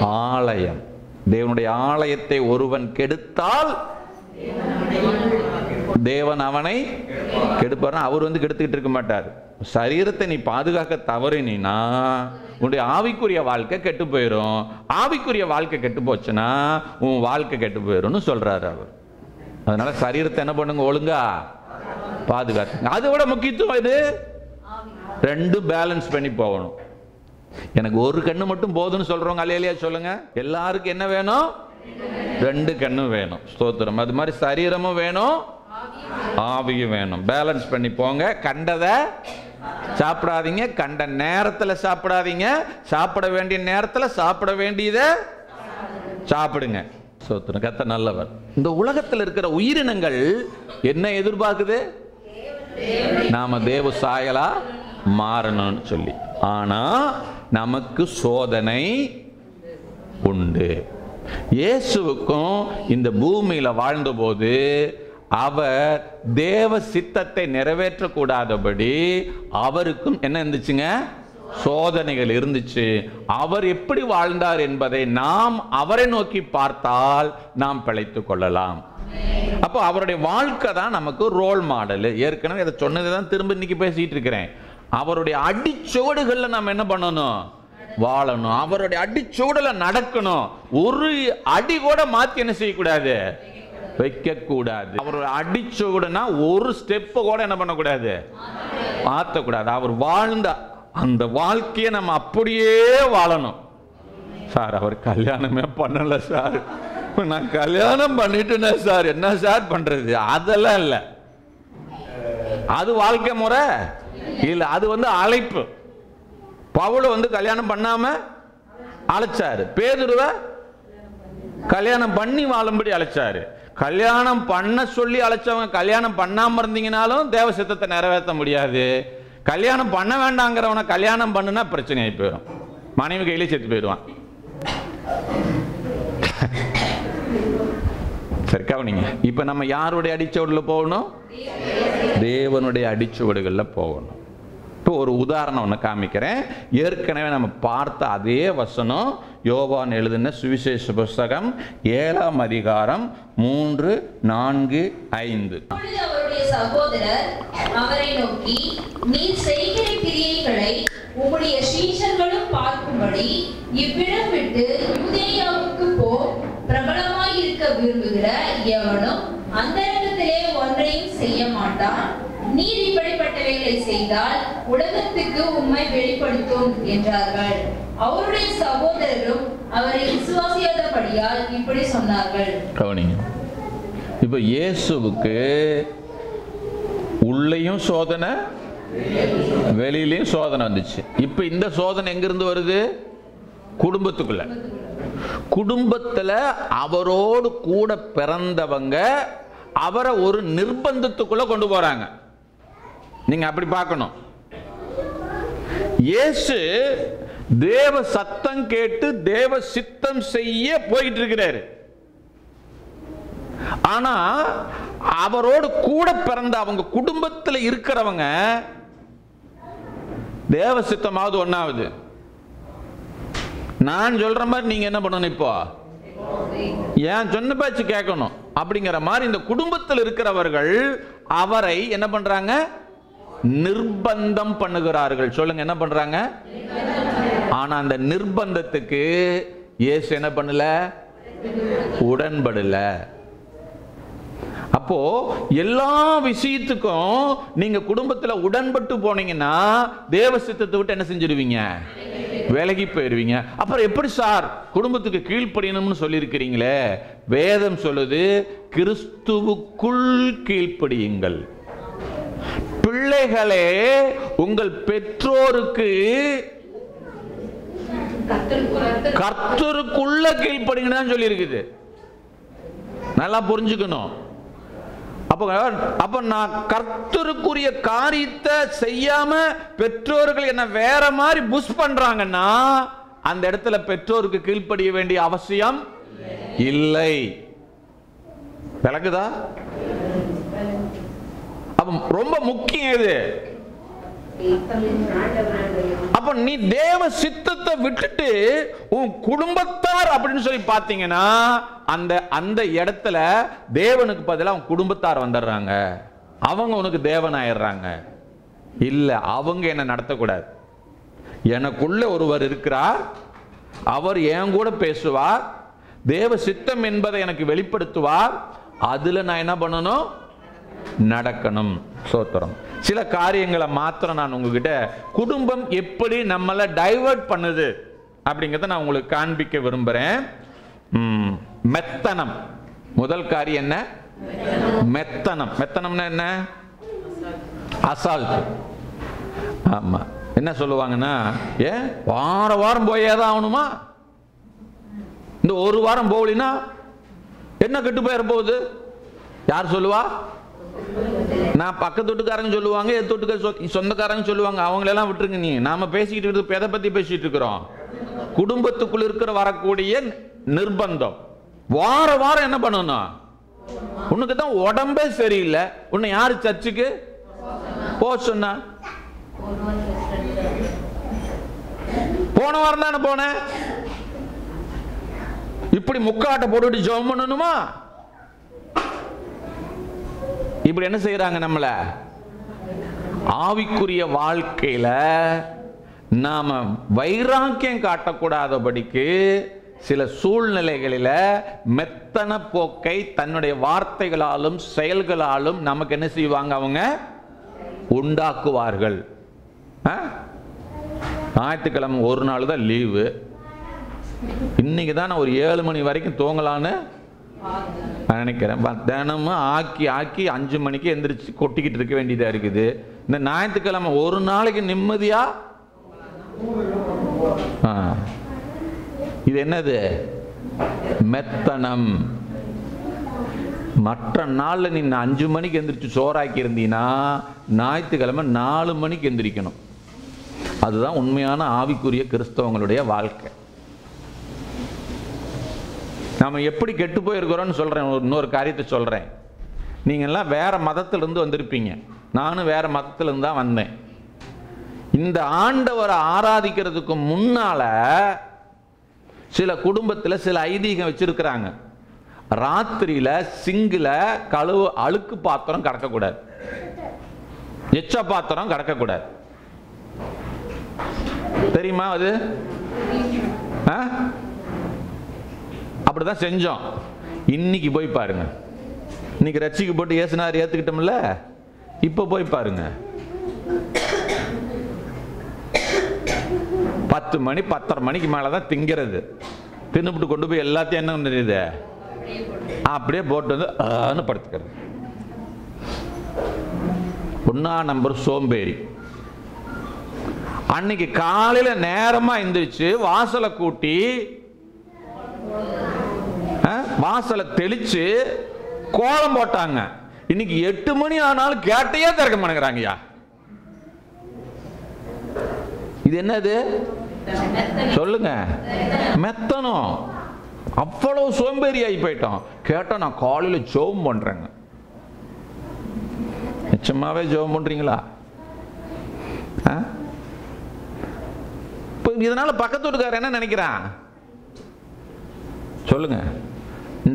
ஆலயம். தேவனுடைய ஆலயத்தை ஒருவன் கெடுத்தால் தேவன் அவனை கெடுப்பார். அவர் வந்து கெடுத்துக்கிட்டு இருக்க மாட்டார். சரீரத்தை நீ பாதுகாக்க தவறினா உன்னுடைய ஆவிக்குரிய வாழ்க்கை கெட்டு போயிடும் ஆவிக்குரிய வாழ்க்கை கெட்டு போச்சுன்னா உன் வாழ்க்கை கெட்டு போயிடும்னு சொல்றாரு அவர். அதனால சரீரத்தை என்ன பண்ணுங்க ஒழுங்கா பாதுகாத்துங்க அதை விட முக்கியத்துவம் இது ரெண்டும் பேலன்ஸ் பண்ணி போகணும். எனக்கு ஒரு கண்ணு மட்டும் போதும்னு சொல்கிறவங்க அலையிலையா சொல்லுங்க. எல்லாருக்கும் என்ன வேணும்? ரெண்டு கண்ணும் வேணும். ஸ்தோத்திரம். அது மாதிரி சரீரமும் வேணும். ஆவியும் வேணும். பேலன்ஸ் பண்ணி போங்க. கண்டதை சாப்பிடாதீங்க கண்ட நேரத்துல சாப்பிடாதீங்க சாப்பிட வேண்டிய நேரத்துல சாப்பிட வேண்டியதை சாப்பிடுங்க. ஸ்தோத்திரம் கத்த நல்லவர். இந்த உலகத்தில் இருக்கிற உயிரினங்கள் என்ன எதிர்பார்க்குது? நாம தேவ சாயலா மாறணும்னு சொல்லி. ஆனா நமக்கு சோதனை உண்டு. இயேசுவுக்கும் இந்த பூமியில வாழ்ந்தபோது அவர் தேவ சித்தத்தை நிறைவேற்றக்கூடாதபடி அவருக்கும் என்ன இருந்துச்சுங்க? சோதனைகள் இருந்துச்சு. அவர் எப்படி வாழ்ந்தார் என்பதை நாம் அவரை நோக்கி பார்த்தால் நாம் பிழைத்துக் கொள்ளலாம். அப்போ அவருடைய வாழ்க்கை தான் நமக்கு ரோல் மாடல் ஏற்கனவே இதை சொன்னதை தான் திரும்ப இன்னைக்கு பேசிட்டு இருக்கிறேன். அவருடைய அடிச்சுவடுகளில் நாம் என்ன பண்ணணும்? வாழணும். அவருடைய அடிச்சுவடுல நடக்கணும். ஒரு அடி கூட மாத்தி என்ன செய்யக்கூடாது? வைக்கக்கூடாது. அவர் அடிச்ச உடனே ஒரு ஸ்டெப் கூட என்ன பண்ணக்கூடாது? மாற்றக்கூடாது. அவர் வாழ்ந்த அந்த வாழ்க்கையை நம்ம அப்படியே வாழணும். சார் அவர் கல்யாணமே பண்ணல சார். நான் கல்யாணம் பண்ணிட்டேனே சார். என்ன சார் பண்றது? அதெல்லாம் இல்லை. அது வாழ்க்கை முறை. இல்லை அது வந்து அழைப்பு. பவுல வந்து கல்யாணம் பண்ணாம அழைச்சாரு. பேதுருவ கல்யாணம் பண்ணி வாழும்படி அழைச்சாரு. கல்யாணம் பண்ண சொல்லி அழைச்சவங்க கல்யாணம் பண்ணாமல் இருந்தீங்கனாலும் தேவ சித்தத்தை நிறைவேற்ற முடியாது. கல்யாணம் பண்ண வேண்டாங்கிறவனை கல்யாணம் பண்ணுனா பிரச்சனை ஆகி போயிடும் மனைவி கையிலே செத்து போயிடுவான். சரி கவனிங்க. இப்ப நம்ம யாருடைய அடிச்சுவடுல போகணும்? தேவனுடைய அடிச்சோடுகளில் போகணும். இப்போ ஒரு உதாரணம் ஒன்று காமிக்கிறேன். ஏற்கனவே நம்ம பார்த்த அதே வசனம் யோவான் எழுதின சுவிசேஷ புஸ்தகம் ஏழாம் அதிகாரம் மூன்று நான்கு ஐந்து. சகோதரர் அவரை நோக்கி நீர் செய்கிற கிரியைகளை உம்முடைய சீஷர்களும் பார்க்கும்படி இவ்விடம் விட்டு யூதேயாவுக்கு போ பிரபலமாய் இருக்க விரும்புகிற எவனும் அந்தரங்கத்திலே ஒன்றையும் செய்ய மாட்டான் நீர் இப்படிப்பட்டவைகளை செய்தால் உலகத்துக்கு உண்மை வெளிப்படுத்தும் என்றார்கள். அவருடைய சகோதரரும் அவரை விசுவாசியாதபடியால் இப்படி சொன்னார்கள். கவனிங்க. இப்போ இயேசுவுக்கு உள்ளேயும் சோதனை வெளியிலையும் சோதனை வந்துச்சு. இப்போ இந்த சோதனை எங்கிருந்து வருது? குடும்பத்துக்குள்ள. குடும்பத்துல அவரோடு கூட பிறந்தவங்க அவரை ஒரு நிர்பந்தத்துக்குள்ள கொண்டு போறாங்க. நீங்க அப்படி பார்க்கணும். இயேசு தேவ சத்தம் கேட்டு தேவ சித்தம் செய்ய போயிட்டு இருக்கிறாரு ஆனா அவரோடு கூட பிறந்த அவங்க குடும்பத்தில் இருக்கிறவங்க தேவ சித்தமாவது ஒன்னாவது நான் சொல்ற மாதிரி நீங்க என்ன பண்ணணும் இப்போ? ஏன் சொன்ன பேச்சு கேட்கணும். அப்படிங்கிற மாதிரி இந்த குடும்பத்தில் இருக்கிறவர்கள் அவரை என்ன பண்றாங்க? நிர்பந்தம் பண்ணுகிறார்கள். சொல்லுங்க என்ன பண்றாங்க? ஆனா அந்த நிர்பந்தத்துக்கு இயேசு என்ன பண்ணல? உடன்படல. அப்போ எல்லா விஷயத்துக்கும் நீங்க குடும்பத்துல உடன்பட்டு போனீங்கன்னா தேவ சித்தத்தை விட்டு என்ன செஞ்சிருவீங்க? விலகி போயிருவீங்க. அப்புறம் எப்படி சார்? குடும்பத்துக்கு கீழ்ப்படியணும்னு சொல்லியிருக்கிறீங்களே. வேதம் சொல்லுது கிறிஸ்துவுக்குள் கீழ்ப்படியுங்கள். பிள்ளைகளே உங்கள் பெற்றோருக்கு கர்த்தருக்குள்ள கீழ்ப்படிங்கன்னு சொல்லி இருக்குது நல்லா புரிஞ்சுக்கணும். அப்போ அப்ப நான் கர்த்தருக்குரிய காரியத்தை செய்யாம பெற்றோர்கள் என்ன வேற மாதிரி புஷ் பண்றாங்கன்னா அந்த இடத்துல பெற்றோருக்கு கீழ்ப்படிய வேண்டிய அவசியம் இல்லை. விளக்குதா? ரொம்ப முக்கியம் இது. அப்ப நீ தேவ சித்தத்தை விட்டுட்டு உன் குடும்பத்தார் அப்படின்னு சொல்லி பாத்தீங்கன்னா அந்த அந்த இடத்துல தேவனுக்கு பதிலாக உன் குடும்பத்தார் வந்துடுறாங்க. அவங்க உனக்கு தேவன் ஆயிடுறாங்க இல்ல அவங்க என்ன நடத்தக்கூடாது. எனக்குள்ள ஒருவர் இருக்கிறார். அவர் என் கூட பேசுவார். தேவ சித்தம் என்பதை எனக்கு வெளிப்படுத்துவார். அதுல நான் என்ன பண்ணணும்? நடக்கணும். சோத்திரம். சில காரியங்களை மாத்திரம் நான் உங்ககிட்ட குடும்பம் எப்படி நம்மளை டைவர்ட் பண்ணுது அப்படிங்கிறத நான் உங்களுக்கு காண்பிக்க விரும்புகிறேன் மெத்தனம். முதல் காரியம் என்ன? மெத்தனம். மெத்தனம்னா என்ன? அசால்ட். ஆமா. என்ன சொல்லுவாங்கன்னா ஏ வார வாரம் போயே தான் ஆகணுமா? இந்த ஒரு வாரம் போகலினா என்ன கெட்டு போயிட போகுது? யார் சொல்லுவா? நான் பக்கத்து வீட்டுக்காரங்க சொல்லுவாங்க எது வீட்டுக்கார சொந்தக்காரங்க சொல்லுவாங்க அவங்களெல்லாம் விட்டுருங்க நீ. நாம பேசிக்கிட்டு இருக்கிறது எதை பத்தி பேசிட்டு இருக்கிறோம்? குடும்பத்துக்குள் இருக்கிற வரக்கூடிய நிர்பந்தம். வார வாரம் என்ன பண்ணணும்? உனக்கு தான் உடம்பே சரியில்லை. உன்னை யாரு சர்ச்சுக்கு? போ சொன்னா. போன வாரம் தானே போனேன். இப்படி முக்காட்டை போட்டுட்டு ஜெபம் பண்ணணுமா? இப்படி என்ன செய்கிறாங்க நம்மளை? ஆவிக்குரிய வாழ்க்கையில் நாம் வைராக்கியம் காட்டக்கூடாதபடிக்கு சில சூழ்நிலைகளில் மெத்தன போக்கை தன்னுடைய வார்த்தைகளாலும் செயல்களாலும் நமக்கு என்ன செய்வாங்க அவங்க? உண்டாக்குவார்கள். ஆ? ஞாயிற்றுக்கிழமை ஒரு நாள் தான் லீவு. இன்னைக்கு தான் நான் ஒரு ஏழு மணி வரைக்கும் தூங்கலான்னு நான் நினைக்கிறேன். ப- தினமும் ஆக்கி ஆக்கி அஞ்சு மணிக்கு எந்திரிச்சு கொட்டிக்கிட்டு இருக்க வேண்டியதாக இருக்குது. இந்த ஞாயிற்றுக்கிழமை ஒரு நாளைக்கு நிம்மதியா? இது என்னது? மெத்தனம். மற்ற நாளில் நீ அஞ்சு மணிக்கு எந்திரிச்சு சோறாக்கி இருந்தீங்கன்னா ஞாயிற்றுக்கிழமை நாலு மணிக்கு எந்திரிக்கணும். அதுதான் உண்மையான ஆவிக்குரிய கிறிஸ்தவங்களுடைய வாழ்க்கை. நம்ம எப்படி கெட்டு போயிருக்கிறோம்னு சொல்கிறேன் இன்னொரு காரியத்தை சொல்கிறேன் நீங்கள்லாம் வேறு மதத்திலிருந்து வந்திருப்பீங்க. நானும் வேறு மதத்திலிருந்து தான் வந்தேன். இந்த ஆண்டவரை ஆராதிக்கிறதுக்கு முன்னால சில குடும்பத்தில் சில ஐதீகம் வச்சுருக்கிறாங்க. ராத்திரியில் சிங்கில் கழுவு அழுக்கு பாத்திரம் கடக்கக்கூடாது. எச்ச பாத்திரம் கடக்கக்கூடாது. தெரியுமா அது? ஆ? அப்படிதான் செஞ்சோம். இன்னைக்கு போய் பாருங்க. இன்னைக்கு ரட்சிக்கு போட்டு ஏசுனார் ஏத்துக்கிட்டோம்ல? இப்ப போய் பாருங்க. பத்து மணி பத்தரை மணிக்கு மேலதான் திங்கிறது. தின்னுபிட்டு கொண்டு போய் எல்லாத்தையும் என்ன பண்ணுறது அப்படியே போட்டு வந்து ஆன்னு படுத்துக்கிறது. ஒன்னா நம்பர் சோம்பேறி. அன்னைக்கு காலையில நேரமா எந்திரிச்சு வாசலை கூட்டி வாசலை தெளிச்சு கோலம் போட்டாங்க. இன்னைக்கு எட்டு மணி ஆனாலும் கேட்டையே திறக்க மாட்டேங்கிறாங்கய்யா. இது என்னது? சொல்லுங்க. மெத்தனம் அவ்வளவு சோம்பேறி ஆகி போயிட்டோம். கேட்டா நான் காலையில ஜோம் பண்றேங்க. நிச்சயமாவே ஜோம் பண்றீங்களா? ஆ? இப்போ இதனால பக்கத்து வீட்டுக்காரர் என்ன நினைக்கிறான்? சொல்லுங்க.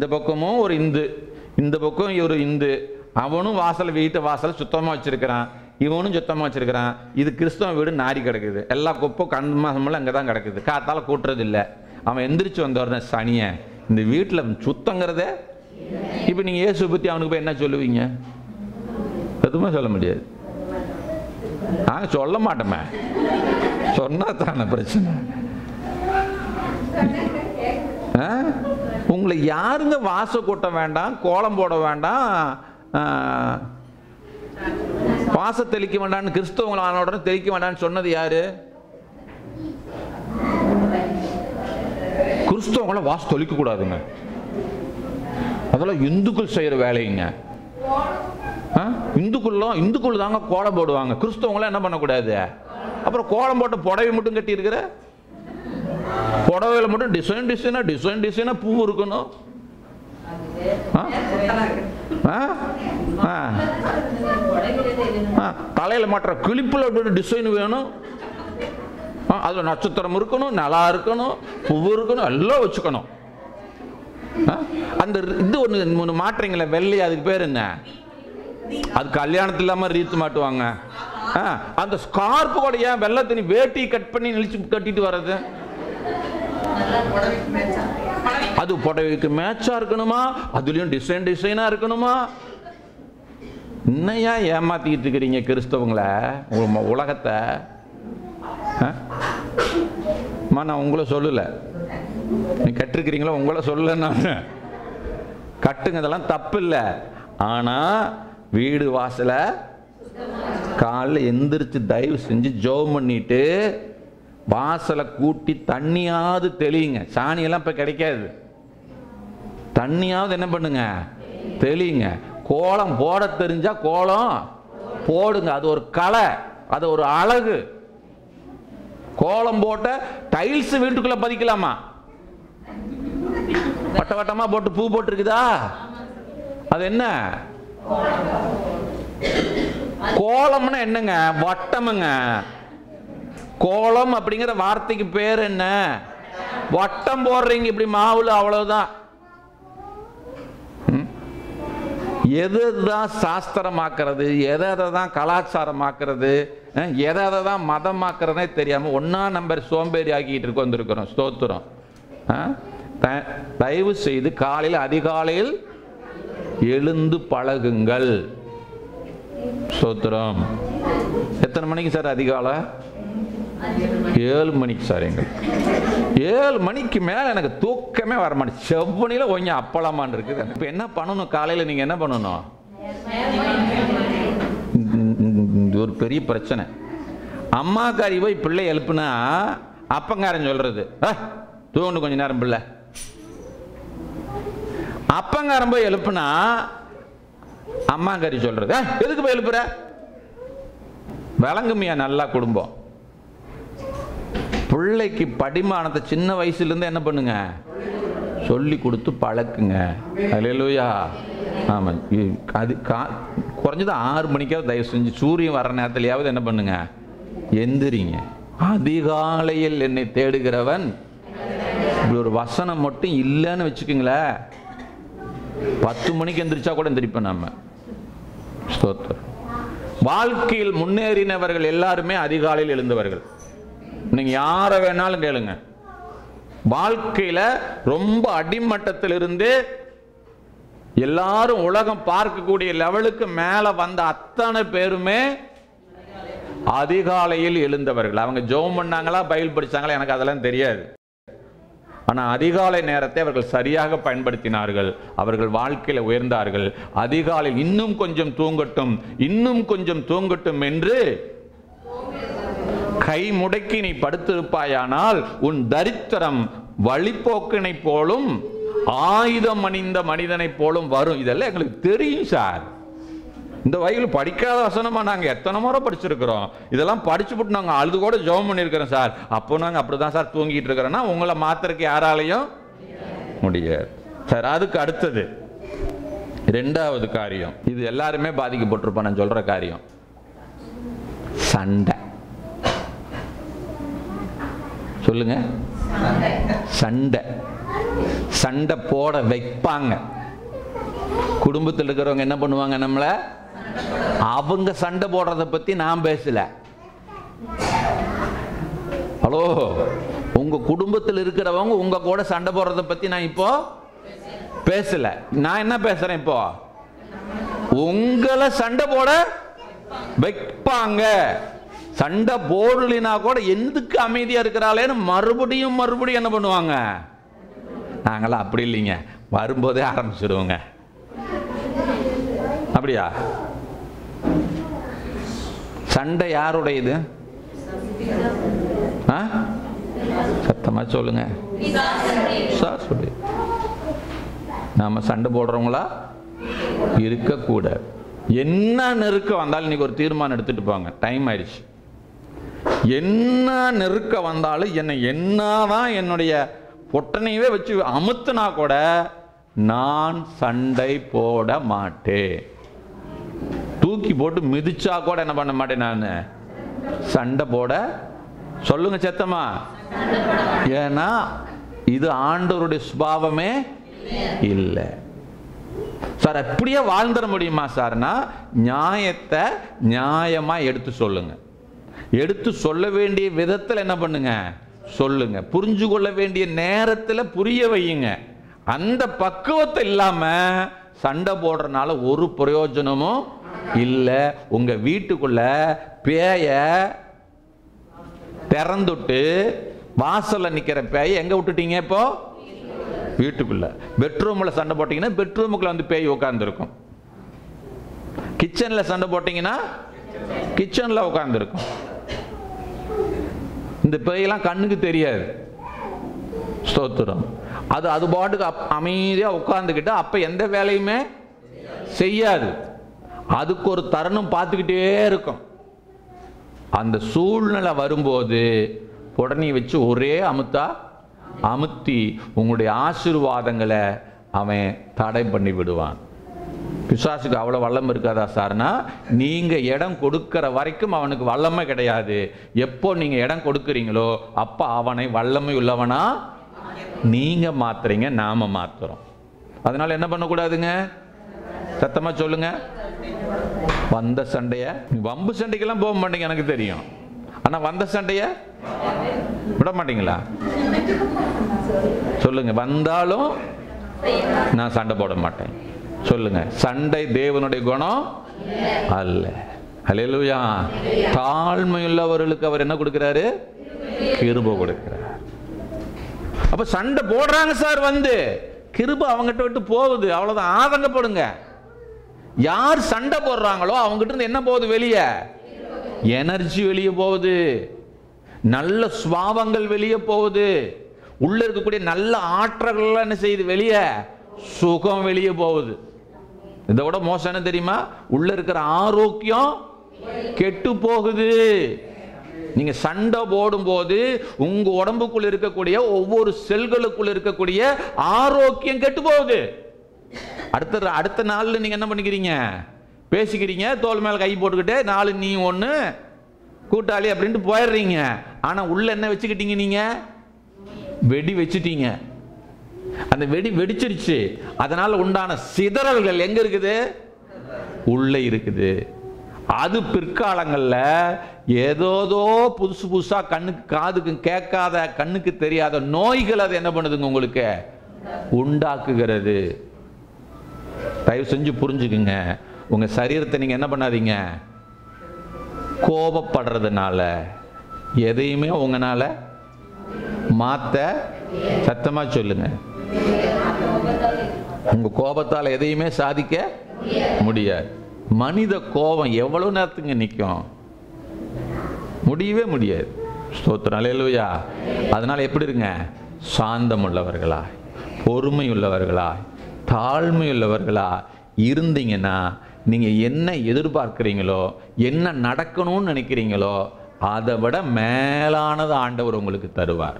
இந்த பக்கமும் ஒரு இந்து. இந்த பக்கம் ஒரு இந்து. அவனும் வாசல் வீட்டு வாசல் சுத்தமாக வச்சிருக்கிறான். இவனும் சுத்தமாக வச்சிருக்கிறான். இது கிறிஸ்தவ வீடு நாரி கிடக்குது. எல்லா குப்பை கண்மாசமெல்லாம் அங்கே தான் கிடக்குது. காத்தால் கூட்டுறது இல்லை அவன் எந்திரிச்சு வந்தவன சனியை இந்த வீட்டில் சுத்தங்கிறதே இப்போ நீங்கள் ஏசு பற்றி அவனுக்கு போய் என்ன சொல்லுவீங்க? எதுவுமே சொல்ல முடியாது. நாங்க சொல்ல மாட்டோமே. சொன்னா தானே பிரச்சனை. ஆ? உங்களை யாருங்க வாச கொட்ட வேண்டாம் கோலம் போட வேண்டாம் வாச தெளிக்க வேண்டாம்னு கிறிஸ்தவங்களை ஆன உடனே தெளிக்க வேண்டாம்னு சொன்னது யாரு? கிறிஸ்தவங்களை வாசம் தொளிக்க கூடாதுங்க. அதெல்லாம் இந்துக்கள் செய்கிற வேலைங்க. ஆ? இந்துக்குள்ளும் இந்துக்குள் தாங்க கோலம் போடுவாங்க. கிறிஸ்தவங்களாம் என்ன பண்ணக்கூடாது? அப்புறம் கோலம் போட்ட புடவை மட்டும் கட்டி இருக்கிற புடவையில் மட்டும் டிசைன் டிசைனாக டிசைன் டிசைனாக பூ இருக்கணும் ஆ? ஆ? ஆ. ஆ, மாட்டுற கிளிப்புல அப்படின்னு டிசைன் வேணும் ஆ, நட்சத்திரம் இருக்கணும் நிலா இருக்கணும் பூ இருக்கணும் எல்லாம் வச்சுக்கணும் ஆ? அந்த இது ஒன்று ஒன்று மாட்டுறீங்களே வெள்ளை அதுக்கு பேர் என்ன அது கல்யாணத்துல இல்லாமல் ரீத்து மாட்டுவாங்க ஆ, அந்த ஸ்கார்ப்பு கூட ஏன் வெள்ளை தண்ணி வேட்டி கட் பண்ணி நெளிச்சு கட்டிட்டு வர்றது அது புடவைக்கு மேட்சா இருக்கணுமா? அதுலயும் டிசைன் டிசைனா இருக்கணுமா? இன்னையா ஏமாத்திக்கிட்டு இருக்கிறீங்க கிறிஸ்தவங்களை? உலகத்தை? ஆ? அம்மா, நான் உங்களை சொல்லல. நீ கட்டிருக்கிறீங்களோ? உங்களை சொல்லல நான். கட்டுங்க இதெல்லாம் தப்பு இல்லை ஆனா வீடு வாசல காலைல எந்திரிச்சு தயவு செஞ்சு ஜோம் பண்ணிட்டு வாசலை கூட்டி தண்ணியாவது தெளியுங்க. சாணியெல்லாம் இப்போ கிடைக்காது. தண்ணியாவது என்ன பண்ணுங்க? தெளியுங்க. கோலம் போட தெரிஞ்சா கோலம் போடுங்க. அது ஒரு கலை அது ஒரு அழகு. கோலம் போட்ட டைல்ஸ் வீட்டுக்குள்ள பதிக்கலாமா? வட்ட வட்டமா போட்டு பூ போட்டிருக்குதா? அது என்ன? கோலம்னா என்னங்க? வட்டமுங்க. கோலம் அப்படிங்கிற வார்த்தைக்கு பேர் என்ன? வட்டம் போடுறீங்க இப்படி மாவுல அவ்வளவுதான். எது தான் சாஸ்திரமாக்குறது? எதை எதை தான் கலாச்சாரமாக்குறது? எதை எதை தான் மதமாக்குறதே தெரியாம ஒன்னா நம்பர் சோம்பேறி ஆக்கிட்டு இருக்கு வந்திருக்கிறோம். ஸ்தோத்திரம். த- தயவு செய்து காலையில் அதிகாலையில் எழுந்து பழகுங்கள். ஸ்தோத்திரம். எத்தனை மணிக்கு சார் அதிகாலை? ஏழு மணிக்கு சார் எங்களுக்கு. ஏழு மணிக்கு மேலே எனக்கு தூக்கமே வர மாட்டேங்குது. செவ்வனியில் கொஞ்சம் அப்பளமான் இருக்குது. இப்போ என்ன பண்ணணும்? காலையில் நீங்கள் என்ன பண்ணணும்? இது ஒரு பெரிய பிரச்சனை. அம்மாக்காரி போய் பிள்ளை எழுப்புனா அப்பங்காரன் சொல்றது. தூண்டு கொஞ்ச நேரம் பிள்ளை. அப்பங்காரன் போய் எழுப்புனா அம்மாங்காரி சொல்றது. எதுக்கு போய் எழுப்புற? விளங்குமியா நல்லா குடும்பம். பிள்ளைக்கு படிமானத்தை சின்ன வயசுலேருந்து என்ன பண்ணுங்க? சொல்லி கொடுத்து பழக்குங்க. அல்லேலூயா ஆமாம். அது கா குறைஞ்சது ஆறு மணிக்காவது தயவு செஞ்சு சூரியன் வர நேரத்துலையாவது என்ன பண்ணுங்க? எந்திரிங்க. அதிகாலையில் என்னை தேடுகிறவன் இப்படி ஒரு வசனம் மட்டும் இல்லைன்னு வச்சுக்கோங்களேன். பத்து மணிக்கு எந்திரிச்சா கூட எந்திரிப்பேன் நம்ம ஸ்தோத்திரம். வாழ்க்கையில் முன்னேறினவர்கள் எல்லாருமே அதிகாலையில் எழுந்தவர்கள். நீங்கள் யாரை வேணாலும் கேளுங்க. வாழ்க்கையில் ரொம்ப அடிமட்டத்திலிருந்து எல்லாரும் உலகம் பார்க்கக்கூடிய லெவலுக்கு மேலே வந்த அத்தனை பேருமே அதிகாலையில் எழுந்தவர்கள். அவங்க ஜெபம் பண்ணாங்களா பயில் படிச்சாங்களா எனக்கு அதெல்லாம் தெரியாது. ஆனால் அதிகாலை நேரத்தை அவர்கள் சரியாக பயன்படுத்தினார்கள். அவர்கள் வாழ்க்கையில் உயர்ந்தார்கள். அதிகாலை இன்னும் கொஞ்சம் தூங்கட்டும் இன்னும் கொஞ்சம் தூங்கட்டும் என்று கை முடக்கி நீ படுத்திருப்பாயானால் உன் தரித்திரம் வழிப்போக்கினை போலும் ஆயுதம் அணிந்த மனிதனைப் போலும் வரும். இதெல்லாம் எங்களுக்கு தெரியும் சார். இந்த வயதில் படிக்காத வசனமா நாங்க எத்தனை முறை படிச்சிருக்கிறோம். இதெல்லாம் படிச்சு போட்டு நாங்க அழுது கூட ஜெபம் பண்ணியிருக்கிறோம் சார். அப்போ நாங்க அப்படிதான் சார் தூங்கிட்டு இருக்கிறோன்னா உங்களை மாத்திரக்கு யாராலையும் முடியாது. சார் அதுக்கு அடுத்தது. ரெண்டாவது காரியம். இது எல்லாருமே பாதிக்கப்பட்டிருப்போம் நான் சொல்ற காரியம். சண்டை. சொல்லுங்க. சண்டை. சண்டை போட வைப்பாங்க. குடும்பத்தில் இருக்கிறவங்க என்ன பண்ணுவாங்க நம்மள? அவங்க சண்டை போடுறத பத்தி நான் பேசல. ஹலோ உங்க குடும்பத்தில் இருக்கிறவங்க உங்க கூட சண்டை போடுறத பத்தி நான் இப்போ பேசல. நான் என்ன பேசுறேன் இப்போ? உங்களை சண்டை போட வைப்பாங்க. சண்டை போடலினா கூட எதுக்கு அமைதியாக இருக்கிறாளேன்னு மறுபடியும் மறுபடியும் என்ன பண்ணுவாங்க? நாங்களாம் அப்படி இல்லைங்க. வரும்போதே ஆரம்பிச்சிடுவோங்க அப்படியா? சண்டை யாருடையது? ஆ? சத்தமாக சொல்லுங்க. சார் சொல்லி. நாம சண்டை போடுறவங்களா? இருக்கக்கூடாது. என்ன நெருக்கம் வந்தாலும் இன்னைக்கு ஒரு தீர்மானம் எடுத்துட்டு போங்க. டைம் ஆயிடுச்சு. என்ன நெருக்க வந்தாலும் என்னை என்னதான் என்னுடைய பொட்டனையவே வச்சு அமுத்துனா கூட நான் சண்டை போட மாட்டேன். தூக்கி போட்டு மிதிச்சா கூட என்ன பண்ண மாட்டேன் நான்? சண்டை போட? சொல்லுங்க செத்தமா ஏன்னா இது ஆண்டவருடைய சுபாவமே இல்லை. சார் அப்படியே வாழ்ந்துட முடியுமா சார்னா நியாயத்தை நியாயமாக எடுத்து சொல்லுங்கள் எடுத்து சொல்ல வேண்டிய விதத்தில் என்ன பண்ணுங்க? சொல்லுங்க. புரிஞ்சு கொள்ள வேண்டிய நேரத்தில் புரிய வையுங்க. அந்த பக்குவத்தை இல்லாம சண்டை போடுறதுனால ஒரு பிரயோஜனமும் இல்லை. உங்க வீட்டுக்குள்ள பேய திறந்துட்டு வாசல்ல நிக்கிற பேயை எங்க விட்டுட்டீங்க இப்போ? வீட்டுக்குள்ள. பெட்ரூம்ல சண்டை போட்டீங்கன்னா பெட்ரூமுக்குள்ள வந்து பேய் உட்காந்துருக்கும் கிச்சன்ல சண்டை போட்டீங்கன்னா கிச்சன்ல உட்காந்துருக்கும் இந்த பேயெல்லாம் கண்ணுக்கு தெரியாது. ஸ்தோத்திரம். அது அது பாட்டுக்கு அப்- அமைதியாக உட்காந்துக்கிட்டு அப்போ எந்த வேலையுமே செய்யாது. அதுக்கு ஒரு தருணம் பார்த்துக்கிட்டே இருக்கும். அந்த சூழ்நிலை வரும்போது உடனே வச்சு ஒரே அமுத்தா அமுத்தி உங்களுடைய ஆசீர்வாதங்களை அவன் தடை பண்ணி விடுவான். பிசாசுக்கு அவ்வளோ வல்லம் இருக்காதா சார்னா நீங்கள் இடம் கொடுக்கிற வரைக்கும் அவனுக்கு வல்லமை கிடையாது. எப்போ நீங்கள் இடம் கொடுக்குறீங்களோ அப்போ அவனை வல்லமை உள்ளவனா? நீங்கள் மாத்துறீங்க நாம மாத்துறோம். அதனால என்ன பண்ணக்கூடாதுங்க? சத்தமாக சொல்லுங்க. வந்த சண்டைய. வம்பு சண்டைக்கெல்லாம் போக மாட்டீங்க எனக்கு தெரியும். ஆனால் வந்த சண்டைய? விட மாட்டீங்களா? சொல்லுங்க வந்தாலும் நான் சண்டை போட மாட்டேன். சொல்லுங்க. சண்டை தேவனுடைய குணம் அல்ல. அலையலுயா தாழ்மையுள்ளவர்களுக்கு அவர் என்ன கொடுக்கிறாரு? கிருப கொடுக்கிறார். அப்ப சண்டை போடுறாங்க சார் வந்து. கிருபை அவங்ககிட்ட விட்டு போகுது. அவ்வளவுதான். ஆதங்கப்படுங்க. யார் சண்டை போடுறாங்களோ அவங்ககிட்ட இருந்து என்ன போகுது வெளியே? எனர்ஜி வெளியே போகுது. நல்ல சுவாவங்கள் வெளியே போகுது. உள்ள இருக்கக்கூடிய நல்ல ஆற்றல்கள் என்ன செய்யுது வெளியே? சுகம் வெளியே போகுது. இதை விட மோசம் என்ன தெரியுமா? உள்ள இருக்கிற ஆரோக்கியம் கெட்டு போகுது. நீங்க சண்டை போடும்போது உங்க உடம்புக்குள்ள இருக்கக்கூடிய ஒவ்வொரு செல்களுக்குள்ள இருக்கக்கூடிய ஆரோக்கியம் கெட்டு போகுது. அடுத்த அடுத்த நாளில் நீங்க என்ன பண்ணிக்கிறீங்க? பேசிக்கிறீங்க தோல் மேல கை போட்டுக்கிட்டு நாலு நீ ஒன்று கூட்டாளி அப்படின்ட்டு போயிடுறீங்க. ஆனா உள்ள என்ன வச்சுக்கிட்டீங்க நீங்க? வெடி வச்சுட்டீங்க. அந்த வெடி வெடிச்சிருச்சு. அதனால உண்டான சிதறல்கள் எங்க இருக்குது? உள்ளே இருக்குது. அது பிற்காலங்களில் ஏதோதோ புதுசு புதுசாக கண்ணுக்கு காதுக்கு கேட்காத கண்ணுக்கு தெரியாத நோய்கள் அது என்ன பண்ணுதுங்க உங்களுக்கு? உண்டாக்குகிறது. தயவு செஞ்சு புரிஞ்சுக்குங்க. உங்கள் சரீரத்தை நீங்கள் என்ன பண்ணாதீங்க? கோபப்படுறதுனால. எதையுமே உங்களால் மாற்ற சத்தமாக சொல்லுங்கள் உங்க கோபத்தால் எதையுமே சாதிக்க முடியாது. மனித கோபம் எவ்வளவு நேரத்துங்க நிற்கும் முடியவே முடியாது. ஸ்தோத்திரம் அல்லேலூயா அதனால எப்படி இருங்க? சாந்தம் உள்ளவர்களாய் பொறுமை உள்ளவர்களாய் தாழ்மை உள்ளவர்களா இருந்தீங்கன்னா நீங்கள் என்ன எதிர்பார்க்குறீங்களோ என்ன நடக்கணும்னு நினைக்கிறீங்களோ அதை விட மேலானது ஆண்டவர் உங்களுக்கு தருவார்.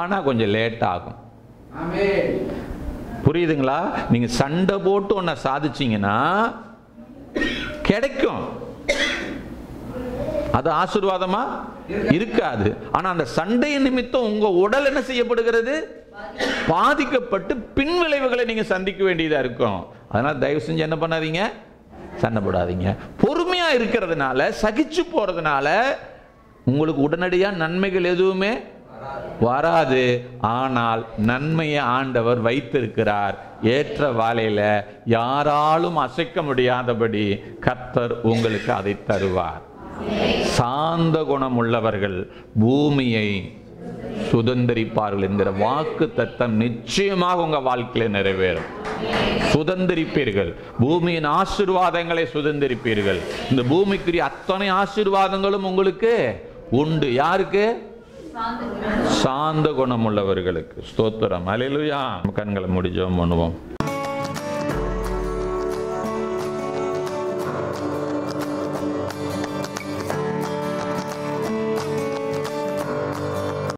ஆனால் கொஞ்சம் லேட் ஆகும். புரியுதுங்களா? நீங்க சண்டை போட்டு ஒன்ன சாதிச்சீங்கன்னா கிடைக்கும். அது ஆசீர்வாதமா? இருக்காது. ஆனா அந்த சண்டை நிமித்தம் உங்க உடல் என்ன செய்யப்படுகிறது? பாதிக்கப்பட்டு பின் விளைவுகளை நீங்க சந்திக்க வேண்டியதா இருக்கும். அதனால தயவு செஞ்சு என்ன பண்ணாதீங்க? சண்டை போடாதீங்க. பொறுமையா இருக்கிறதுனால சகிச்சு போறதுனால உங்களுக்கு உடனடியா நன்மைகள் எதுவுமே வராது. ஆனால் நன்மையை ஆண்டவர் வைத்திருக்கிறார். ஏற்ற வாழையில் யாராலும் அசைக்க முடியாதபடி கர்த்தர் உங்களுக்கு அதை தருவார். சாந்த குணம் உள்ளவர்கள் பூமியை சுதந்திரிப்பார்கள் என்கிற வாக்கு தத்தம் நிச்சயமாக உங்கள் வாழ்க்கையில் நிறைவேறும். சுதந்திரிப்பீர்கள். பூமியின் ஆசிர்வாதங்களை சுதந்திரிப்பீர்கள். இந்த பூமிக்குரிய அத்தனை ஆசீர்வாதங்களும் உங்களுக்கு உண்டு. யாருக்கு? சாந்த குணமுள்ளவர்களுக்கு. ஸ்தோத்திரம். அலையிலுயா கண்களை முடிஞ்சோம் பண்ணுவோம்.